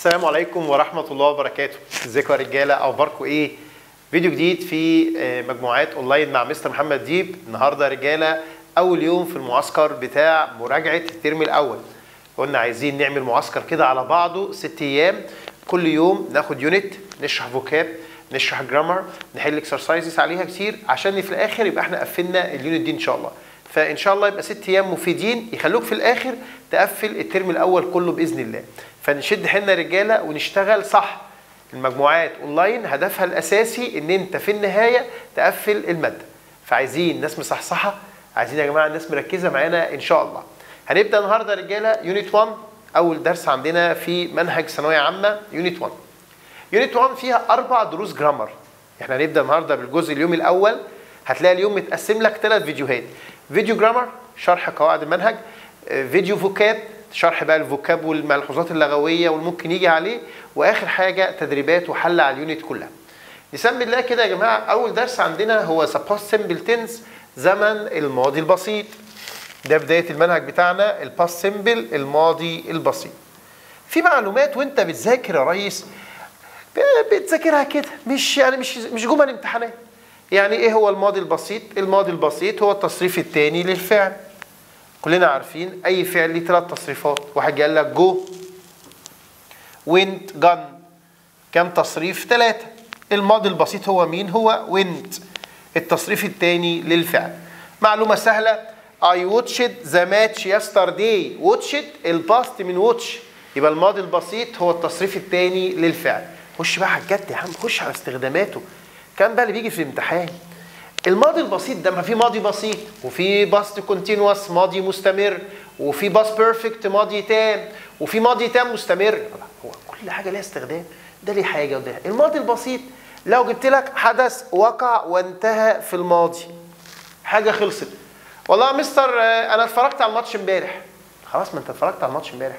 السلام عليكم ورحمة الله وبركاته. ازيكم يا رجالة؟ أخباركم إيه؟ فيديو جديد في آه، مجموعات أونلاين مع مستر محمد ديب. النهارده يا رجالة أول يوم في المعسكر بتاع مراجعة الترم الأول. قلنا عايزين نعمل معسكر كده على بعضه ست أيام. كل يوم ناخد unit نشرح vocab نشرح grammar نحل exercises عليها كتير عشان في الآخر يبقى إحنا قفلنا ال unit دي إن شاء الله. فإن شاء الله يبقى ست أيام مفيدين يخلوك في الآخر تقفل الترم الأول كله بإذن الله. فنشد حيلنا رجالة ونشتغل صح. المجموعات أونلاين هدفها الأساسي إن أنت في النهاية تقفل المادة. فعايزين ناس مصحصحة عايزين يا جماعة الناس مركزة معانا إن شاء الله. هنبدأ النهارده رجالة unit 1 أول درس عندنا في منهج ثانوية عامة unit 1 unit 1 فيها أربع دروس grammar إحنا هنبدأ النهارده بالجزء اليومي الأول. هتلاقي اليوم متقسم لك ثلاث فيديوهات. فيديو grammar شرح قواعد المنهج. فيديو vocab شرح بقى ال vocab والملحوظات اللغوية والممكن يجي عليه وآخر حاجة تدريبات وحل على ال unit كلها. نسمي الله كده يا جماعة أول درس عندنا هو the past simple tense زمن الماضي البسيط. ده بداية المنهج بتاعنا ال past simple الماضي البسيط. في معلومات وأنت بتذاكر يا ريس بتذاكرها كده مش يعني مش مش جمل امتحانات. يعني إيه هو الماضي البسيط؟ الماضي البسيط هو التصريف الثاني للفعل. كلنا عارفين أي فعل ليه ثلاث تصريفات. واحد قال لك go went gone كم تصريف؟ ثلاثة الماضي البسيط هو مين؟ هو went التصريف الثاني للفعل. معلومة سهلة. I watched the match yesterday. Watched ال past من watch. يبقى الماضي البسيط هو التصريف الثاني للفعل. خش بقى على الجد يا عم. خش على استخداماته. كان بقى اللي بيجي في الامتحان. الماضي البسيط ده ما في ماضي بسيط وفي past continuous ماضي مستمر وفي past perfect ماضي تام وفي ماضي تام مستمر. هو كل حاجة ليها استخدام ده ليه حاجة وده. الماضي البسيط لو جبت لك حدث وقع وانتهى في الماضي حاجة خلصت. والله يا مستر آه، أنا اتفرجت على الماتش امبارح. خلاص ما انت اتفرجت على الماتش امبارح.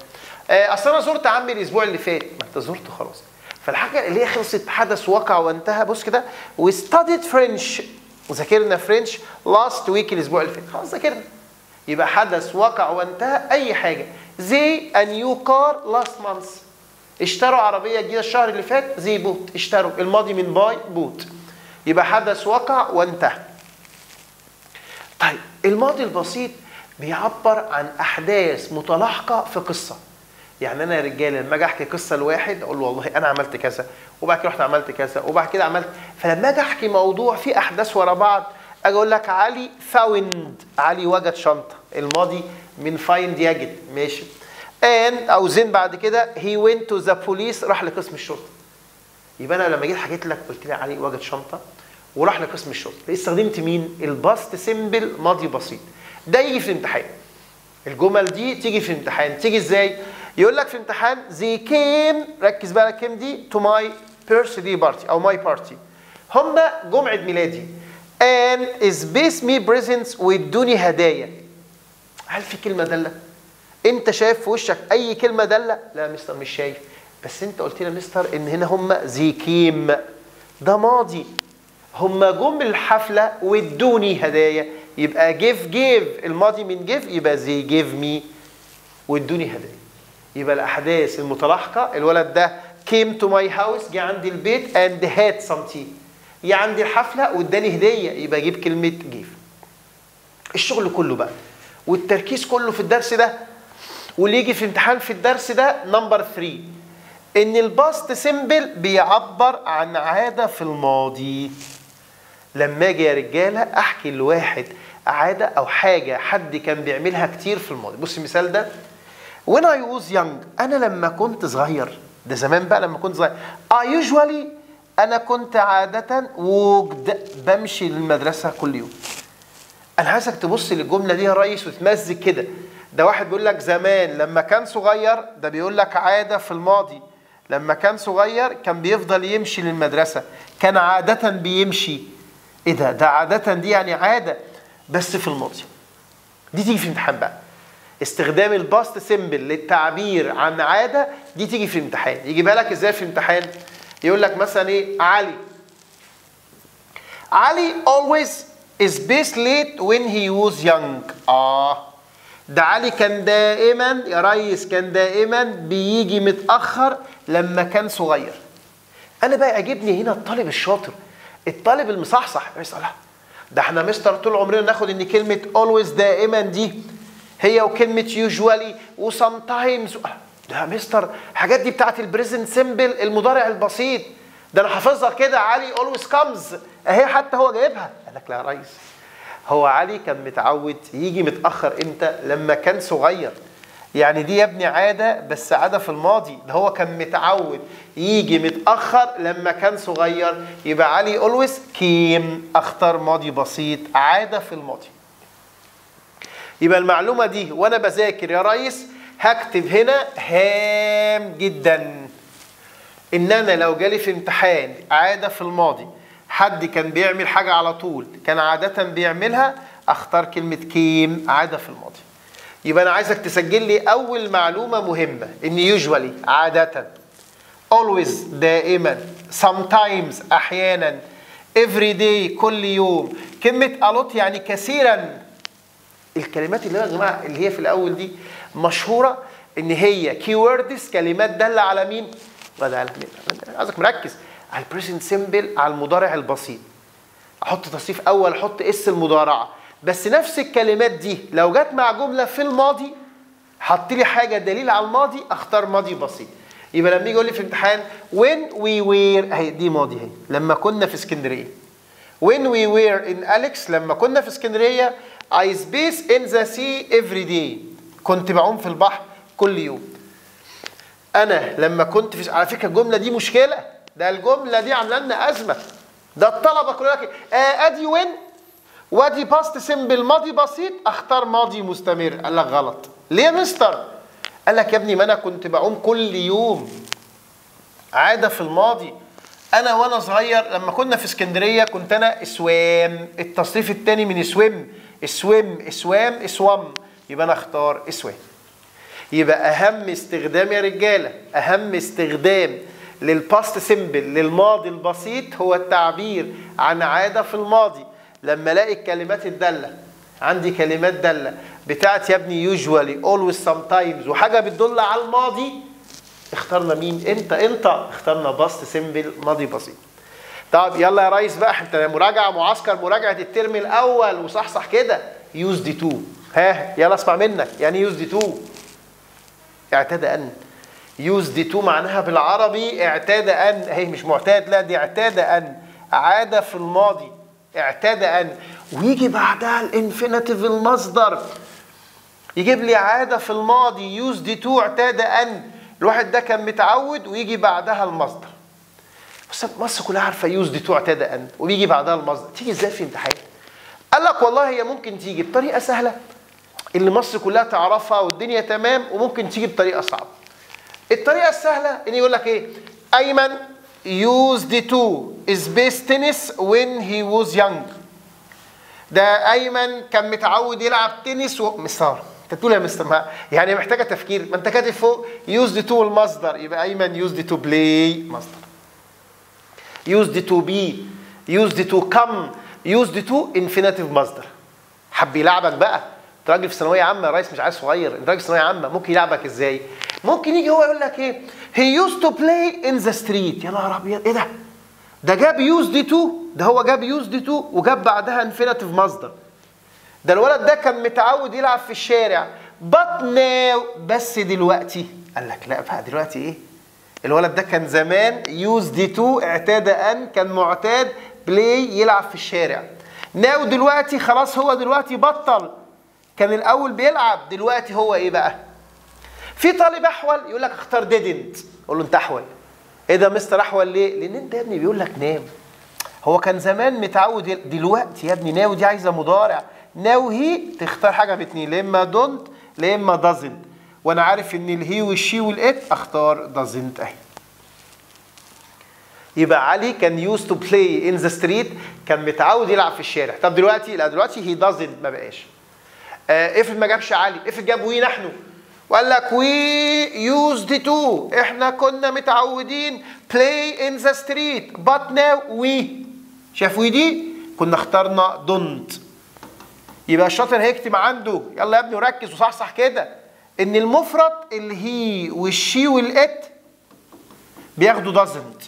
آه، أصل أنا زرت عمي الأسبوع اللي فات. ما انت زرته خلاص. فالحاجة اللي هي خلصت حدث وقع وانتهى بص كده we studied French ذاكرنا French last week الأسبوع اللي فات. خلاص ذاكرنا. يبقى حدث وقع وانتهى أي حاجة. زي a new car last month. اشتروا عربية جديدة الشهر اللي فات they bought اشتروا. الماضي من buy bought يبقى حدث وقع وانتهى. طيب الماضي البسيط بيعبر عن أحداث متلاحقة في قصة. يعني أنا يا رجالة لما أجي أحكي قصة لواحد أقول له والله أنا عملت كذا وبعد كده رحت عملت كذا وبعد كده عملت فلما أجي أحكي موضوع فيه أحداث ورا بعض أجي أقول لك علي found علي وجد شنطة الماضي من find يجد ماشي. And أو then بعد كده he went to the police راح لقسم الشرطة. يبقى أنا لما جيت حكيت لك قلت لي علي وجد شنطة وراح لقسم الشرطة. استخدمت مين؟ ال past simple ماضي بسيط. ده يجي في الامتحان. الجمل دي تيجي في الامتحان. تيجي إزاي؟ يقول لك في امتحان they came ركز بقى came دي to my birthday party أو my party. هم جم عيد ميلادي. And space me presents وادوني هدايا. هل في كلمة دالة؟ إنت شايف في وشك أي كلمة دالة؟ لا يا مستر مش شايف. بس أنت قلت لي يا مستر إن هنا هم they came. ده ماضي. هم جم الحفله وادوني هدايا. يبقى gave gave الماضي من give يبقى they gave me وادوني هدايا. يبقى الأحداث المتلاحقة. الولد ده came to my house جه عندي البيت and had something جه عندي الحفله واداني هدية يبقى أجيب كلمة gave. الشغل كله بقى والتركيز كله في الدرس ده. واللي يجي في امتحان في الدرس ده number 3 إن ال past simple بيعبر عن عادة في الماضي. لما أجي يا رجالة أحكي لواحد عادة أو حاجة حد كان بيعملها كتير في الماضي. بص المثال ده when I was young أنا لما كنت صغير ده زمان بقى لما كنت صغير I usually أنا كنت عادة وجد بمشي للمدرسة كل يوم. أنا عايزك تبص للجملة دي يا ريس وتمزج كده. ده واحد بيقول لك زمان لما كان صغير ده بيقول لك عادة في الماضي. لما كان صغير كان بيفضل يمشي للمدرسة. كان عادة بيمشي. إيه ده؟ ده عادة دي يعني عادة بس في الماضي. دي تيجي في الامتحان بقى. استخدام ال past simple للتعبير عن عادة دي تيجي في الامتحان يجيبها لك إزاي في الامتحان يقول لك مثلا إيه؟ علي. علي always space late when he was young. آه. ده علي كان دائما يا ريس كان دائما بيجي متأخر لما كان صغير. أنا بقى يعجبني هنا الطالب الشاطر الطالب المصحصح. يسال ده إحنا مستر طول عمرنا ناخد إن كلمة always دائما دي هي وكلمة usually و sometimes ده يا مستر الحاجات دي بتاعت ال present simple المضارع البسيط. ده أنا حافظها كده علي always comes. أهي حتى هو جايبها. قال لك لا يا ريس. هو علي كان متعود يجي متأخر إمتى؟ لما كان صغير. يعني دي يا ابني عادة بس عادة في الماضي. ده هو كان متعود يجي متأخر لما كان صغير. يبقى علي always came أختار ماضي بسيط عادة في الماضي. يبقى المعلومة دي وأنا بذاكر يا ريس هكتب هنا هام جدا. ان أنا لو جالي في امتحان عادة في الماضي حد كان بيعمل حاجة على طول كان عادة بيعملها أختار كلمة كيم عادة في الماضي. يبقى أنا عايزك تسجل لي أول معلومة مهمة إن يوجوالي عادة always دائما sometimes أحيانا every day كل يوم. كلمة a lot يعني كثيرا. الكلمات اللي يا جماعة اللي هي في الأول دي مشهورة إن هي key words كلمات دالة على مين؟ مين؟ عايزك مركز. على ال present simple على المضارع البسيط. أحط تصريف أول أحط s المضارعة. بس نفس الكلمات دي لو جت مع جملة في الماضي حط لي حاجة دليل على الماضي أختار ماضي بسيط. يبقى لما يجي يقول لي في امتحان when we were أهي دي ماضي أهي. لما كنا في اسكندرية. When we were in Alex لما كنا في اسكندرية I space in the sea every day. كنت بعوم في البحر كل يوم. أنا لما كنت في على فكرة الجملة دي مشكلة. ده الجملة دي عاملة لنا أزمة. ده الطلبة كلها كده آه أدي when؟ وأدي past simple ماضي بسيط. أختار ماضي مستمر. قال لك غلط. ليه يا مستر؟ قال لك يا ابني ما أنا كنت بعوم كل يوم. عادة في الماضي. أنا وأنا صغير لما كنا في اسكندرية كنت أنا swam. التصريف الثاني من swim swim swam swum. يبقى أنا أختار swam. يبقى أهم استخدام يا رجالة أهم استخدام لل past simple للماضي البسيط هو التعبير عن عادة في الماضي. لما ألاقي الكلمات الدالة عندي كلمات دالة. بتاعت يا ابني usually always sometimes وحاجة بتدل على الماضي. اخترنا مين؟ انت انت. اخترنا past simple ماضي بسيط. طب يلا يا ريس بقى انت مراجعة معسكر مراجعة الترم الأول وصحصح كده. used to ها يلا اسمع منك. يعني used to اعتاد أن. used to معناها بالعربي اعتاد أن. هي مش معتاد لا دي اعتاد أن. عاده في الماضي. اعتاد أن. ويجي بعدها ال infinitive المصدر. يجيب لي عادة في الماضي. used to اعتاد أن. الواحد ده كان متعود ويجي بعدها المصدر. بس مصر كلها عارفة used to اعتاد ان وبيجي بعدها المصدر تيجي إزاي في امتحان؟ قال لك والله هي ممكن تيجي بطريقة سهلة اللي مصر كلها تعرفها والدنيا تمام وممكن تيجي بطريقة صعبة. الطريقة السهلة إن يقول لك إيه؟ أيمن used to space tennis when he was young. ده أيمن كان متعود يلعب تنس و... مستر أنت بتقول يا مستر يعني محتاجة تفكير ما أنت كاتب فوق used to المصدر يبقى أيمن used to play مصدر. Used to be. Used to come. Used to infinitive مصدر حب يلعبك بقى. انت راجل في ثانوية عامة يا ريس مش عايز صغير. انت راجل في ثانوية عامة ممكن يلعبك إزاي؟ ممكن يجي هو يقول لك إيه؟ He used to play in the street. يا نهار أبيض! إيه ده؟ ده جاب used to ده هو جاب used to وجاب بعدها infinitive مصدر ده الولد ده كان متعود يلعب في الشارع. But now بس دلوقتي قال لك لا بقى دلوقتي إيه؟ الولد ده كان زمان used to اعتاد أن كان معتاد بلاي يلعب في الشارع. ناو دلوقتي خلاص هو دلوقتي بطل. كان الأول بيلعب دلوقتي هو إيه بقى؟ في طالب أحول يقول لك اختار didn't أقول له أنت أحول. إيه ده مستر أحول ليه؟ لأن أنت يا ابني بيقول لك نام هو كان زمان متعود. دلوقتي يا ابني now دي عايزة مضارع. now he تختار حاجة من اتنين لا إما don't لا إما doesn't وأنا عارف ان ال he وال she وال it اختار doesn't اهي يبقى علي كان used to play in the street كان متعود يلعب في الشارع. طب دلوقتي؟ لا دلوقتي he doesn't ما بقاش. آه افرض ما جابش علي افرض جاب we نحن. وقال لك we used to إحنا كنا متعودين play in the street but now we شايف we دي؟ كنا اخترنا don't يبقى الشاطر هيكتب عنده. يلا يا ابني وركز وصحصح كده. إن المفرد ال he وال she وال it بياخدوا doesn't.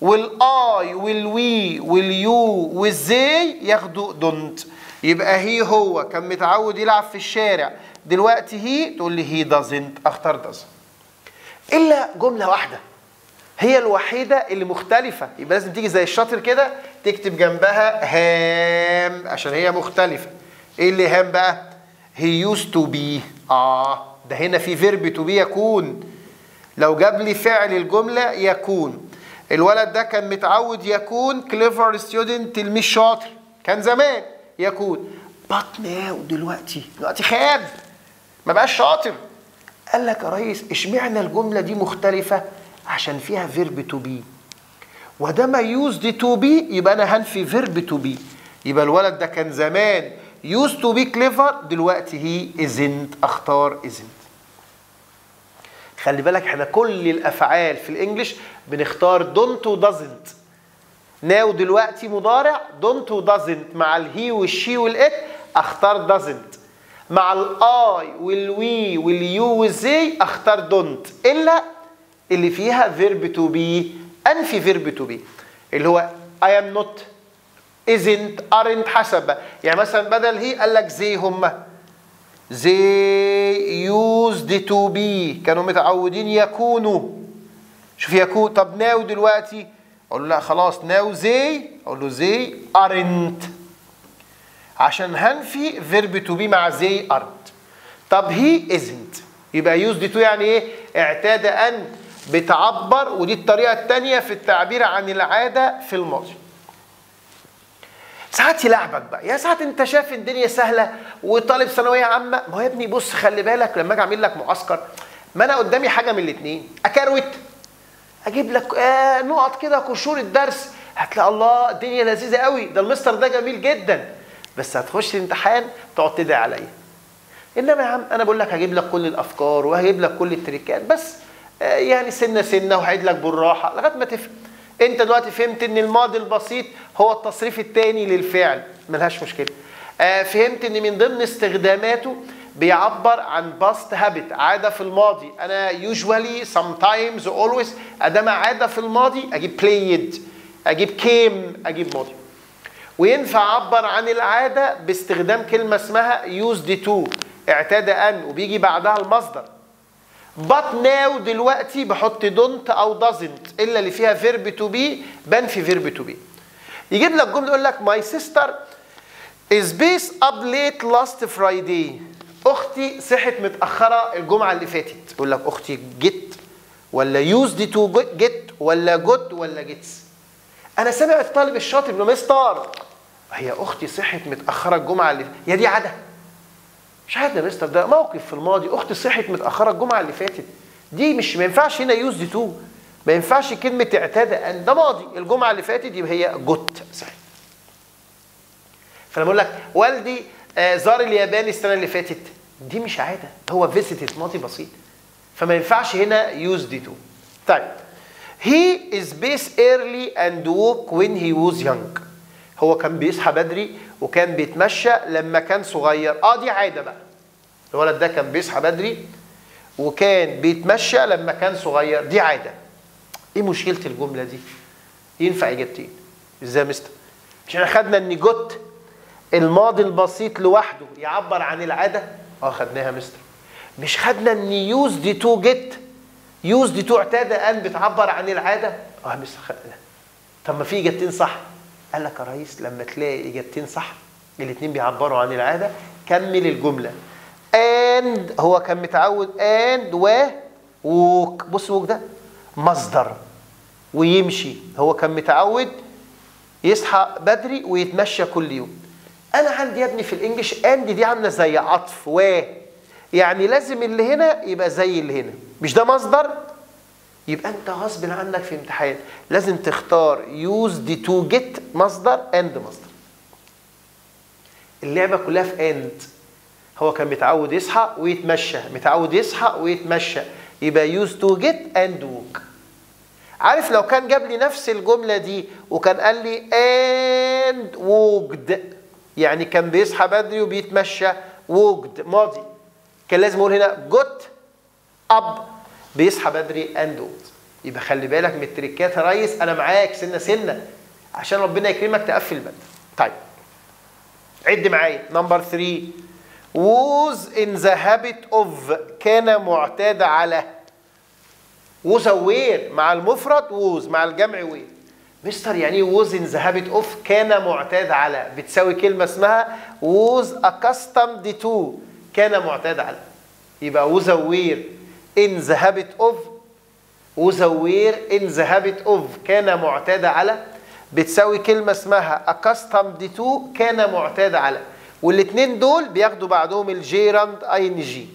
والاي والوي واليو والزي ياخدوا don't يبقى he هو. كان متعود يلعب في الشارع. دلوقتي he تقول لي he doesn't. أختار doesn't. إلا جملة واحدة. هي الوحيدة اللي مختلفة. يبقى لازم تيجي زي الشاطر كده تكتب جنبها هام عشان هي مختلفة. إيه اللي هام بقى؟ He used to be. آه. ده هنا في verb to be يكون. لو جاب لي فعل الجملة يكون. الولد ده كان متعود يكون clever student تلميذ شاطر. كان زمان يكون. But now دلوقتي. دلوقتي خاب. ما بقاش شاطر. قال لك يا ريس اشمعنى الجملة دي مختلفة؟ عشان فيها verb to be ودام used to be يبقى أنا هنفي verb to be يبقى الولد ده كان زمان used to be clever دلوقتي he isn't اختار isn't خلي بالك إحنا كل الأفعال في ال English بنختار don't و doesn't now دلوقتي مضارع don't و doesn't مع ال he وال she وال it أختار دازنت مع الاي والوي واليو والزي أختار دونت إلا اللي فيها verb to be انفي verb to be اللي هو I am not isn't aren't حسب. يعني مثلا بدل هي قال لك زي هما they used to be كانوا متعودين يكونوا شوف يكون طب now دلوقتي أقول له لا خلاص now they أقول له they aren't عشان هنفي verb to be مع they aren't طب he isn't يبقى used to يعني إيه اعتاد ان بتعبر ودي الطريقة الثانية في التعبير عن العاده في الماضي ساعات يلعبك بقى. يا ساعات انت شايف الدنيا سهلة وطالب ثانوية عامة. ما هو يا ابني بص خلي بالك لما أجي أعمل لك معسكر ما أنا قدامي حاجة من الاثنين أكروت. أجيب لك آه نقط كده قشور الدرس. هتلاقي الله الدنيا لذيذة قوي. ده المستر ده جميل جدا. بس هتخش الامتحان تقعد تدعي عليا. إنما يا عم أنا بقول لك هجيب لك كل الأفكار وهجيب لك كل التريكات. بس آه يعني سنة سنة وهعيد لك بالراحة لغاية ما تفهم. انت دلوقتي فهمت ان الماضي البسيط هو التصريف الثاني للفعل ملهاش مشكلة. آه فهمت ان من ضمن استخداماته بيعبر عن past habit عادة في الماضي. أنا usually sometimes always أدام عادة في الماضي أجيب played أجيب came أجيب ماضي. وينفع أعبر عن العادة باستخدام كلمة اسمها used to اعتاد أن وبيجي بعدها المصدر. But now دلوقتي بحط don't أو doesn't إلا اللي فيها verb to be بنفي verb to be. يجيب لك جملة يقول لك my sister is based up late last Friday. أختي صحت متأخرة الجمعة اللي فاتت. يقول لك أختي جيت ولا used to get ولا got ولا gets أنا سامع الطالب الشاطر انه مستر هي أختي صحت متأخرة الجمعة اللي يا دي عادة. عاده يا مستر ده موقف في الماضي. أختي صحت متأخرة الجمعة اللي فاتت. دي مش ما ينفعش هنا used to ما ينفعش كلمة اعتاد ان ده ماضي. الجمعة اللي فاتت يبقى هي got صحيح. فأنا بقول لك والدي آه زار اليابان السنة اللي فاتت. دي مش عادة. هو visited ماضي بسيط. فما ينفعش هنا used to طيب. He space early and walk when he was young. هو كان بيصحى بدري وكان بيتمشى لما كان صغير. آه دي عادة بقى. الولد ده كان بيصحى بدري وكان بيتمشى لما كان صغير. دي عادة. إيه مشكلة الجملة دي؟ ينفع إجابتين؟ إزاي يا مستر؟ مش إحنا خدنا إن got الماضي البسيط لوحده يعبر عن العادة. آه خدناها مستر. مش خدنا إن used to get used to اعتاد ان بتعبر عن العادة؟ آه مستر خدنا طب ما في إجابتين صح. قال لك يا ريس لما تلاقي إجابتين صح الاثنين بيعبروا عن العادة كمل الجملة. and هو كان متعود and و walk بص walk ده. مصدر. ويمشي. هو كان متعود يصحى بدري ويتمشى كل يوم. أنا عندي يا ابني في الإنجليش اند دي عاملة زي عطف و. يعني لازم اللي هنا يبقى زي اللي هنا. مش ده مصدر؟ يبقى انت غصب عنك في امتحان. لازم تختار used to get مصدر and مصدر. اللعبة كلها في and. هو كان متعود يصحى ويتمشى متعود يصحى ويتمشى. يبقى used to get and walk. عارف لو كان جاب لي نفس الجملة دي وكان قال لي and walked يعني كان بيصحى بدري وبيتمشى ووجد ماضي. كان لازم أقول هنا got up بيصحى بدري and walked يبقى خلي بالك من التريكات. يا ريس أنا معاك سنة سنة. عشان ربنا يكرمك تقفل الماده طيب. عد معايا. number 3 was in the habit of كان معتاد على. Was aware مع المفرد was مع الجمع وير مستر يعني إيه was in the habit of كان معتاد على. بتساوي كلمة اسمها was accustomed to. كان معتاد على. يبقى was aware in the habit of aware in the habit of كان معتاد على بتساوي كلمة اسمها accustomed to كان معتاد على. والاثنين دول بياخدوا بعدهم ال gerund ing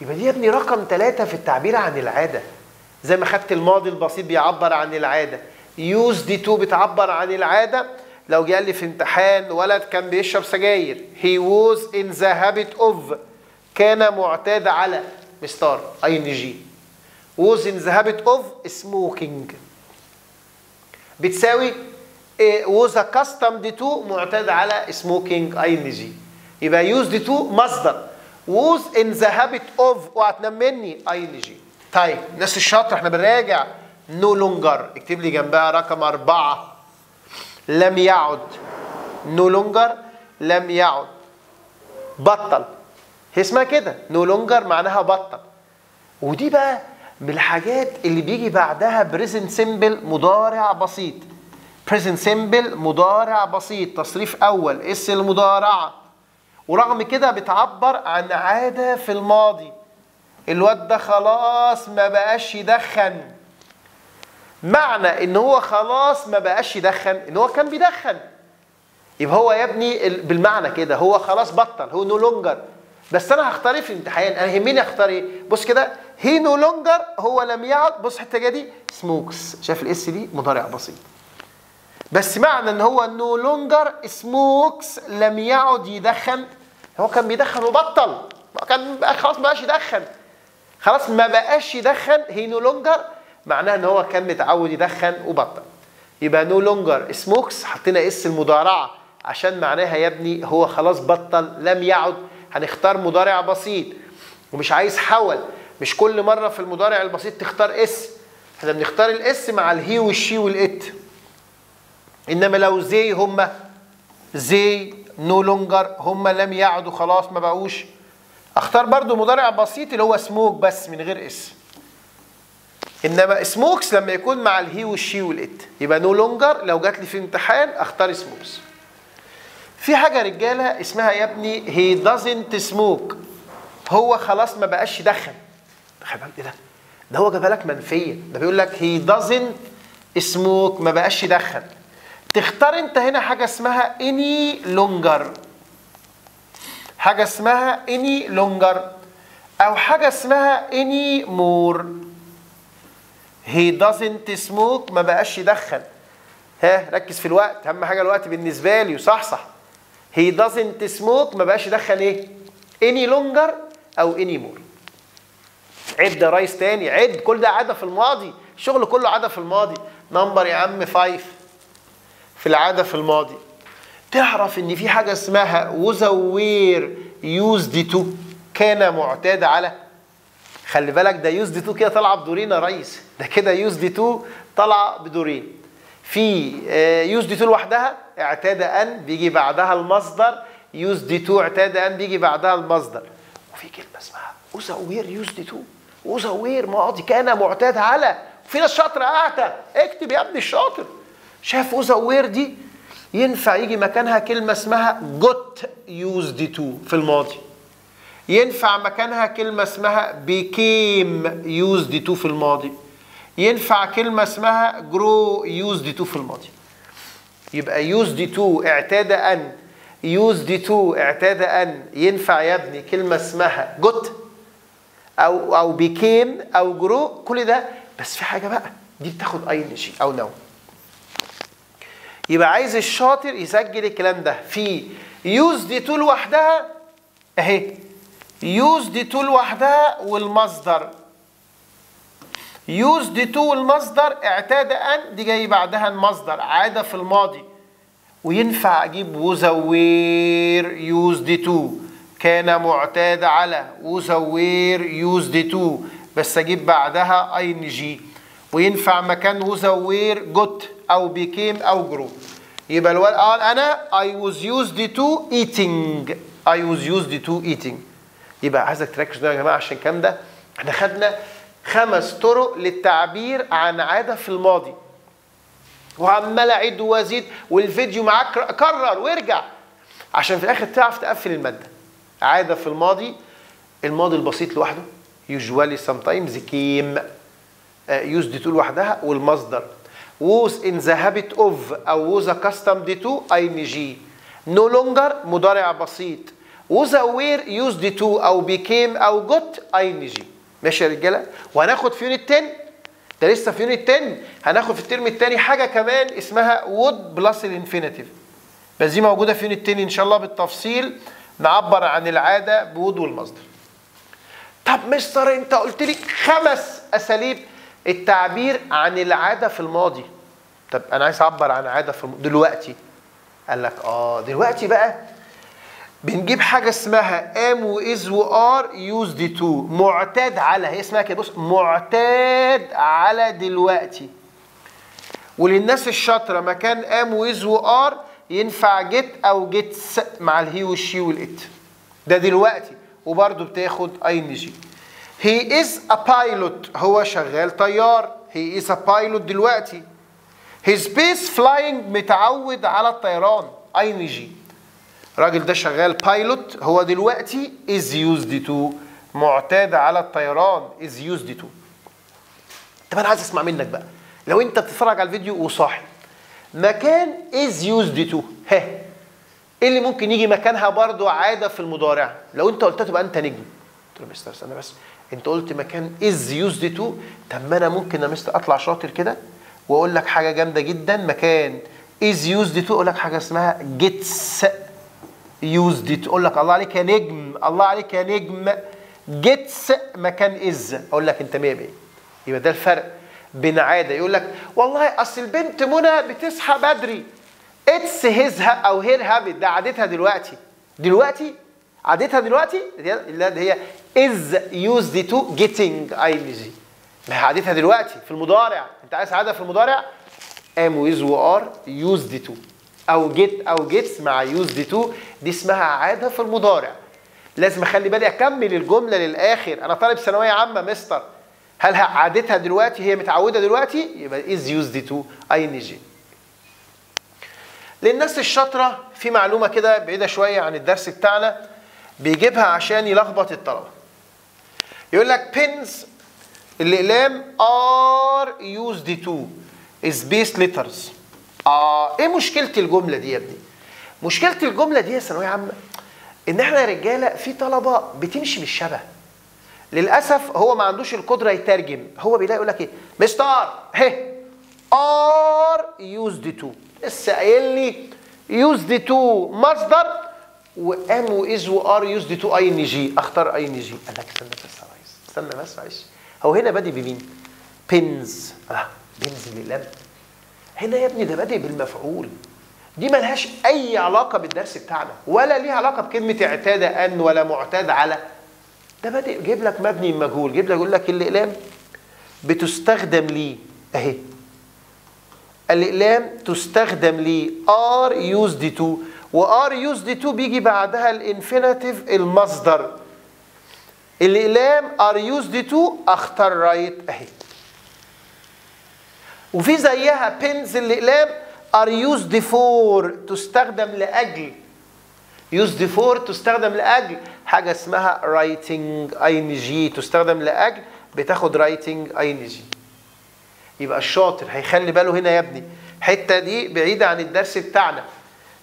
يبقى دي يا ابني رقم ثلاثة في التعبير عن العادة. زي ما خدت الماضي البسيط بيعبر عن العادة. used to بتعبر عن العادة. لو جه لي في امتحان ولد كان بيشرب سجاير. He was in the habit of كان معتاد على. مصدر ing was in the habit of smoking بتساوي was accustomed to معتاد على smoking أي ان جي يبقى used to مصدر. was in the habit of اوعى تنام مني أي ان جي طيب الناس الشاطر إحنا بنراجع. no longer. اكتب لي جنبها رقم أربعة. لم يعد. no longer. لم يعد. بطل. هي اسمها كده no longer معناها بطل. ودي بقى من الحاجات اللي بيجي بعدها present simple مضارع بسيط. present simple مضارع بسيط تصريف أول s المضارعة. ورغم كده بتعبر عن عادة في الماضي. الواد ده خلاص ما بقاش يدخن. معنى إن هو خلاص ما بقاش يدخن إن هو كان بيدخن. يبقى هو يا ابني بالمعنى كده هو خلاص بطل هو no longer بس أنا هختار إيه في الامتحان. أنا يهمني اختار إيه بص كده he no longer هو لم يعد. بص الحتة دي smokes. شايف ال s دي مضارع بسيط. بس معنى ان هو no longer smokes لم يعد يدخن. هو كان بيدخن وبطل. كان خلاص ما بقاش يدخن. خلاص ما بقاش يدخن he no longer معناها ان هو كان متعود يدخن وبطل. يبقى no longer smokes حطينا s المضارعة عشان معناها يا ابني هو خلاص بطل لم يعد. هنختار مضارع بسيط ومش عايز حول. مش كل مرة في المضارع البسيط تختار s. إحنا بنختار ال s مع ال he وال she وال it إنما لو they هما they no longer هما لم يعدوا خلاص ما بقوش. أختار برضو مضارع بسيط اللي هو smoke بس من غير s إنما smokes لما يكون مع ال he وال she وال it يبقى no longer لو جات لي في امتحان أختار smokes في حاجة رجالة اسمها يا ابني he doesn't smoke هو خلاص ما بقاش يدخن. خلي بالك إيه ده. ده هو جابها لك منفية. ده بيقول لك he doesn't smoke ما بقاش يدخن. تختار انت هنا حاجة اسمها any longer حاجة اسمها any longer أو حاجة اسمها any more he doesn't smoke ما بقاش يدخن. ها ركز في الوقت. أهم حاجة الوقت بالنسبة لي. وصحصح هي doesn't smoke ما بقاش يدخن إيه؟ any longer أو any more عد يا ريس تاني عد كل ده عاده في الماضي. الشغل كله عاده في الماضي. number يا عم five في العاده في الماضي. تعرف إن في حاجة اسمها was were used to كان معتاد على. خلي بالك ده used to كده طالعه بدورين يا ريس ده كده used to طالعه بدورين. في used to لوحدها اعتاد أن بيجي بعدها المصدر used to اعتاد أن بيجي بعدها المصدر. وفي كلمة اسمها was were used to was were ماضي كان معتاد على. في ناس شاطرة قاعدة اكتب يا ابني الشاطر. شاف was were دي ينفع يجي مكانها كلمة اسمها got used to في الماضي. ينفع مكانها كلمة اسمها became used to في الماضي. ينفع كلمة اسمها grow used to في الماضي. يبقى used to اعتاد أن used to اعتاد أن. ينفع يا ابني كلمة اسمها got أو أو became أو grow كل ده. بس في حاجة بقى دي بتاخد أي شيء أو no يبقى عايز الشاطر يسجل الكلام ده. في used to لوحدها أهي used to لوحدها والمصدر. used to والمصدر اعتاد أن دي جاي بعدها المصدر عادة في الماضي. وينفع أجيب was were used to كان معتاد على was were used to بس أجيب بعدها ing. وينفع مكان was were got أو became أو grow يبقى الولد آه أنا I was used to eating. I was used to eating. يبقى عايزك تركز يا جماعة عشان الكلام ده إحنا خدنا خمس طرق للتعبير عن عادة في الماضي. وعمال اعيد وأزيد والفيديو معاك كرر وارجع. عشان في الآخر تعرف تقفل المادة. عادة في الماضي الماضي البسيط لوحده. usually sometimes came used to لوحدها والمصدر. was in the habit of أو was accustomed to ing no longer مضارع بسيط. was were used to أو became أو got ing ماشي يا رجالة؟ وهناخد في unit 10 ده لسه في unit 10 هناخد في الترم الثاني حاجة كمان اسمها would plus ال infinitive بس دي موجودة في unit 10 إن شاء الله بالتفصيل. نعبر عن العادة ب would والمصدر. طب مستر أنت قلت لي خمس أساليب التعبير عن العادة في الماضي. طب أنا عايز أعبر عن عادة في الماضي دلوقتي. قال لك آه دلوقتي بقى بنجيب حاجة اسمها am و is و are used to معتاد على هي اسمها كده بص معتاد على دلوقتي. وللناس الشاطرة مكان am و is و are ينفع get أو gets مع ال he وال she وال it ده دلوقتي وبرده بتاخد ing he is a pilot هو شغال طيار. he is a pilot دلوقتي. he space flying متعود على الطيران. ing الراجل ده شغال pilot هو دلوقتي is used to معتاد على الطيران is used to طب أنا عايز أسمع منك بقى. لو أنت بتتفرج على الفيديو وصاحي مكان is used to ها إيه اللي ممكن يجي مكانها برضو عادة في المضارع؟ لو أنت قلتها تبقى أنت نجم. قلت له مستر استنى بس. أنت قلت مكان is used to طب ما أنا ممكن يا مستر أطلع شاطر كده وأقول لك حاجة جامدة جدا. مكان is used to أقول لك حاجة اسمها gets used تقول لك الله عليك يا نجم الله عليك يا نجم gets مكان is. أقول لك أنت 100 100 يبقى ده الفرق بين عادة. يقول لك والله أصل البنت منى بتصحى بدري. it's his أو her habit ده عادتها دلوقتي. دلوقتي؟ عادتها دلوقتي؟ لا ده هي is used to getting ing ما هي عادتها دلوقتي في المضارع. أنت عايز عادة في المضارع؟ am و is و are used to أو get أو gets مع used to دي اسمها عادة في المضارع. لازم أخلي بالي أكمل الجملة للآخر. أنا طالب ثانوية عامة مستر. هل عادتها دلوقتي هي متعودة دلوقتي؟ يبقى is used to ing للناس الشاطرة في معلومة كده بعيدة شوية عن الدرس بتاعنا بيجيبها عشان يلخبط الطلبة. يقول لك pens الأقلام are used to space letters آه إيه مشكلة الجملة دي يا ابني؟ مشكلة الجملة دي يا ثانوية عامة إن إحنا يا رجالة في طلبة بتمشي بالشبه للأسف هو ما عندوش القدرة يترجم. هو بيلاقي يقول لك إيه؟ مستر هي. are used to. لسه قايل لي used to. مصدر. و am و is و are used to ing. أختار ing. قال لك استنى بس يا استنى بس معلش. هو هنا بادئ بمين؟ pens. آه pens الأقلام هنا يا ابني ده بادئ بالمفعول. دي ملهاش أي علاقة بالدرس بتاعنا ولا ليها علاقة بكلمة اعتاد أن ولا معتاد على. ده بادئ جايب لك مبني مجهول جايب لك يقول لك الأقلام بتستخدم ليه أهي. الأقلام تستخدم ليه are used to و are used to بيجي بعدها ال infinitive المصدر. الأقلام are used to أختار write أهي. وفي زيها pens الأقلام are used for تستخدم لأجل. used for تستخدم لأجل. حاجة اسمها writing ing تستخدم لأجل. بتاخد writing ing يبقى الشاطر هيخلي باله هنا يا ابني. الحتة دي بعيدة عن الدرس بتاعنا.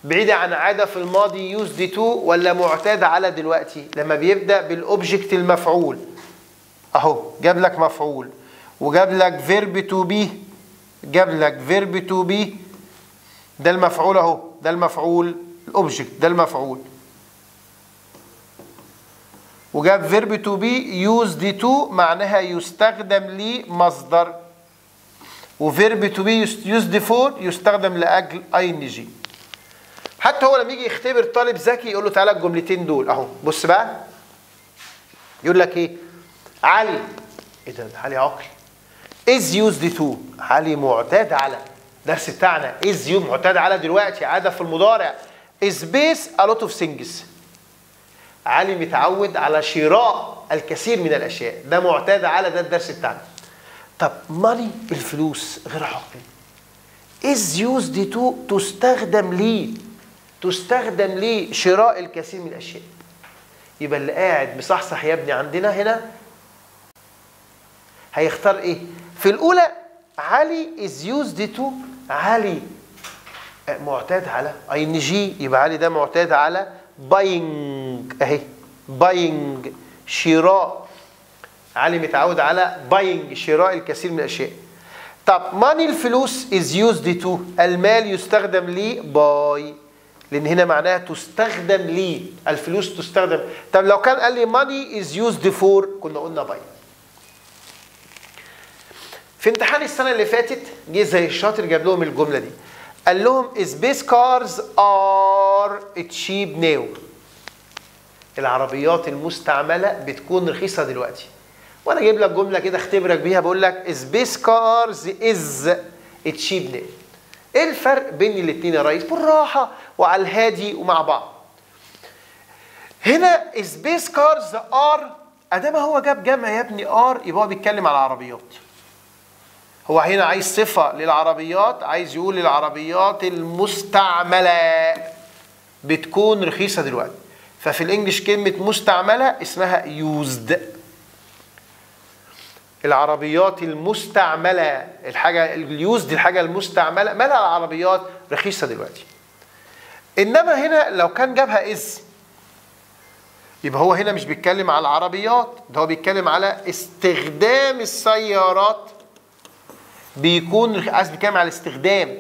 بعيدة عن عادة في الماضي used to ولا معتاد على دلوقتي. لما بيبدأ بال object المفعول. أهو جاب لك مفعول. وجاب لك verb to be جاب لك verb to be ده المفعول أهو ده المفعول ال object ده المفعول. وجاب verb to be used to معناها يستخدم لمصدر و verb to be used for يستخدم لأجل ing حتى هو لما يجي يختبر طالب ذكي يقول له تعالى الجملتين دول. أهو بص بقى. يقول لك إيه؟ علي. إيه ده؟ علي عقل is used to علي معتاد على درس بتاعنا is used معتاد على دلوقتي عاده في المضارع. Is base a lot of things. علي متعود على شراء الكثير من الأشياء. ده معتاد على ده الدرس بتاعنا. طب ماني الفلوس غير عقل is used to تستخدم ليه؟ تستخدم لشراء الكثير من الأشياء. يبقى اللي قاعد مصحصح يا ابني عندنا هنا هيختار إيه؟ في الأولى علي is used to علي. معتاد على ing يبقى علي ده معتاد على buying أهي buying شراء. علي متعود على buying شراء الكثير من الأشياء. طب money الفلوس is used to المال يستخدم ليه buy لأن هنا معناها تستخدم ليه الفلوس تستخدم. طب لو كان قال لي money is used for كنا قلنا buy في امتحان السنة اللي فاتت جه زي الشاطر جاب لهم الجملة دي. قال لهم space cars are cheap now العربيات المستعملة بتكون رخيصة دلوقتي. وأنا جايب لك جملة كده اختبرك بيها بقول لك space cars is cheap now إيه الفرق بين الاثنين يا ريس؟ بالراحة وعلى الهادي ومع بعض. هنا space cars are أدام هو جاب جمع يا ابني are يبقى هو بيتكلم على العربيات. هو هنا عايز صفة للعربيات عايز يقول العربيات المستعملة بتكون رخيصة دلوقتي. ففي ال English كلمة مستعملة اسمها used العربيات المستعملة الحاجة ال used الحاجة المستعملة مالها العربيات رخيصة دلوقتي. إنما هنا لو كان جابها is يبقى هو هنا مش بيتكلم على العربيات ده هو بيتكلم على استخدام السيارات بيكون عايز بيتكلم على الاستخدام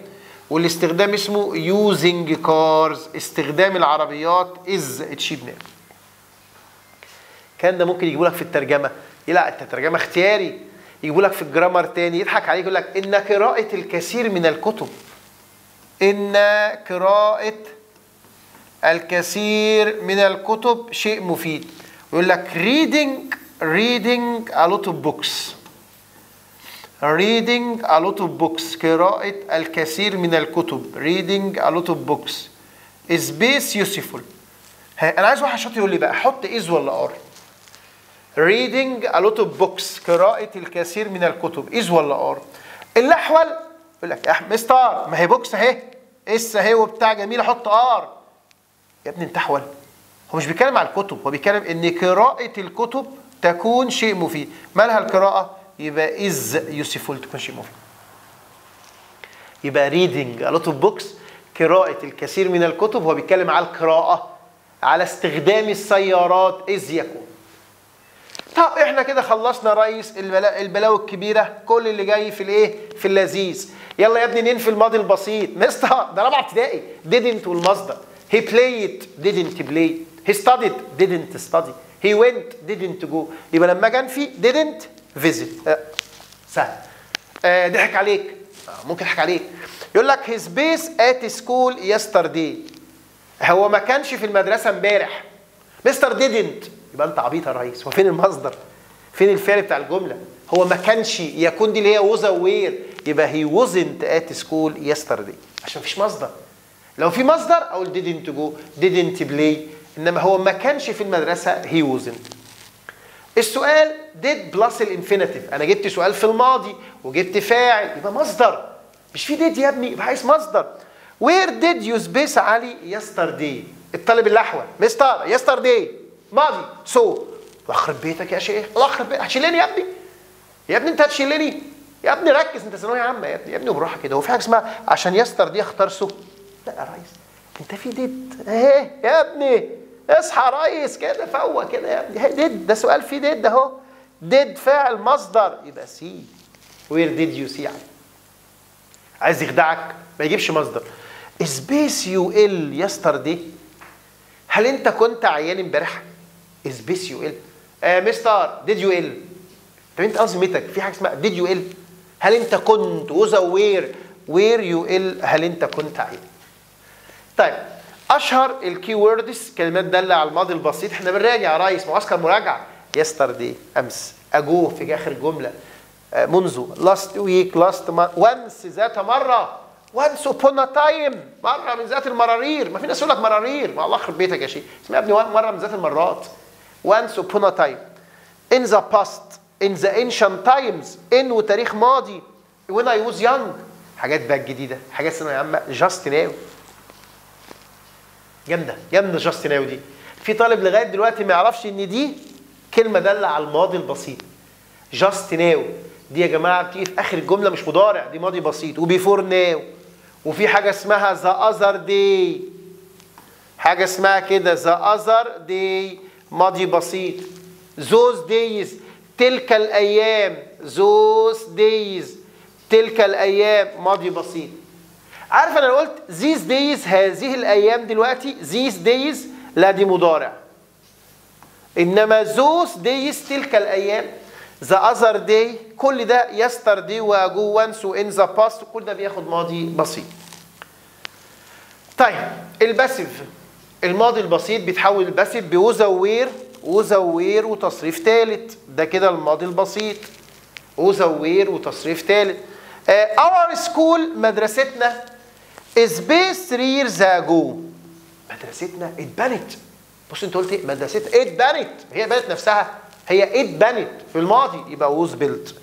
والاستخدام اسمه using cars استخدام العربيات is cheap now كان ده ممكن يجيبوا لك في الترجمة. لا انت ترجمة اختياري. يجيبوا لك في ال grammar تاني. يضحك عليك يقول لك إن قراءة الكثير من الكتب. إن قراءة الكثير من الكتب شيء مفيد. يقول لك reading reading a lot of books. Reading a lot of books. قراءة الكثير من الكتب. Reading a lot of books. Is base useful? ها أنا عايز واحد شاطر يقول لي بقى حط is ولا are reading a lot of books. قراءة الكثير من الكتب. Is ولا are الأحول يقول لك يا مستر ما هي books أهي. s أهي وبتاع جميل أحط are. يا ابني أنت أحول. هو مش بيتكلم على الكتب هو بيتكلم إن قراءة الكتب تكون شيء مفيد. مالها القراءة؟ يبقى useful تكون شيء مفيد يبقى reading a lot of books قراءة الكثير من الكتب هو بيتكلم على القراءة على استخدام السيارات إذ يكون. طب إحنا كده خلصنا البلا... البلاوي الكبيرة كل اللي جاي في الإيه؟ في اللذيذ. يلا يا ابني ننفي الماضي البسيط. مستر ده رابعة ابتدائي. Didn't والمصدر he played didn't play. He studied didn't study. He went didn't go. يبقى لما جه انفي didn't visit آه. سهل. آه ضحك عليك. آه ممكن يضحك عليك. يقول لك his base at school yesterday. هو ما كانش في المدرسة امبارح. مستر didn't. يبقى أنت عبيط يا ريس. هو فين المصدر؟ فين الفعل بتاع الجملة؟ هو ما كانش. يكون دي اللي هي was aware. يبقى he wasn't at school yesterday. عشان مفيش مصدر. لو في مصدر أقول didn't go didn't play. إنما هو ما كانش في المدرسة he wasn't. السؤال did plus ال infinitive أنا جبت سؤال في الماضي وجبت فاعل. يبقى مصدر. مش في did يا ابني يبقى عايز مصدر. Where did you space علي yesterday الطالب الاحول مستر yesterday. ماضي. saw واخرب بيتك يا شيخ. الله يخرب بيتك هتشيلني يا ابني؟ يا ابني انت هتشيلني؟ يا ابني ركز. انت ثانوية عامة يا ابني. يا ابني بالراحه كده. هو في حاجة اسمها عشان yesterday أختار saw لا يا ريس. انت في did اهي يا ابني. اصحى يا ريس كده فوق كده يا ابني. did ده سؤال فيه did اهو. did فاعل مصدر. يبقى see. where did you see عايز يخدعك؟ ما يجيبش مصدر. space you ill yesterday هل انت كنت عيان امبارح؟ space you ill مستر did you ill طب انت أزمتك. في حاجة اسمها did you ill هل انت كنت was were were you ill هل انت كنت عيان؟ طيب أشهر ال key words كلمات دالة على الماضي البسيط. إحنا بنراجع يا ريس معسكر مراجعة. yesterday أمس اجو في آخر جملة. منذ last week last once ذات مرة. once upon time مرة من ذات المرارير. ما في ناس يقول لك مرارير. ما الله يخرب بيتك يا شيخ. اسمها يا ابني مرة من ذات المرات. once upon time. in the past in the ancient times. in وتاريخ ماضي. when I was young. حاجات بقى جديدة. حاجات ثانوية عامة. just now جامدة جامدة just now دي. في طالب لغاية دلوقتي ما يعرفش إن دي كلمة دالة على الماضي البسيط. just now دي يا جماعة بتيجي في آخر الجملة مش مضارع دي ماضي بسيط. و before now. وفي حاجة اسمها the other day حاجة اسمها كده the other day ماضي بسيط. Those days. تلك الأيام. Those days. تلك الأيام. ماضي بسيط. عارف أنا قلت these days هذه الأيام دلوقتي these days لا دي مضارع. انما those days تلك الأيام. the other day كل ده yesterday وجو once و in the past كل ده بياخد ماضي بسيط. طيب ال passive. الماضي البسيط بيتحول الباسيف بوزوير وزوير وتصريف ثالث ده كده الماضي البسيط. was و were وتصريف ثالث our school مدرستنا space 3 years ago مدرستنا اتبنت. بص انت قلت إيه مدرستنا اتبنت. هي بنت نفسها. هي اتبنت في الماضي. يبقى was built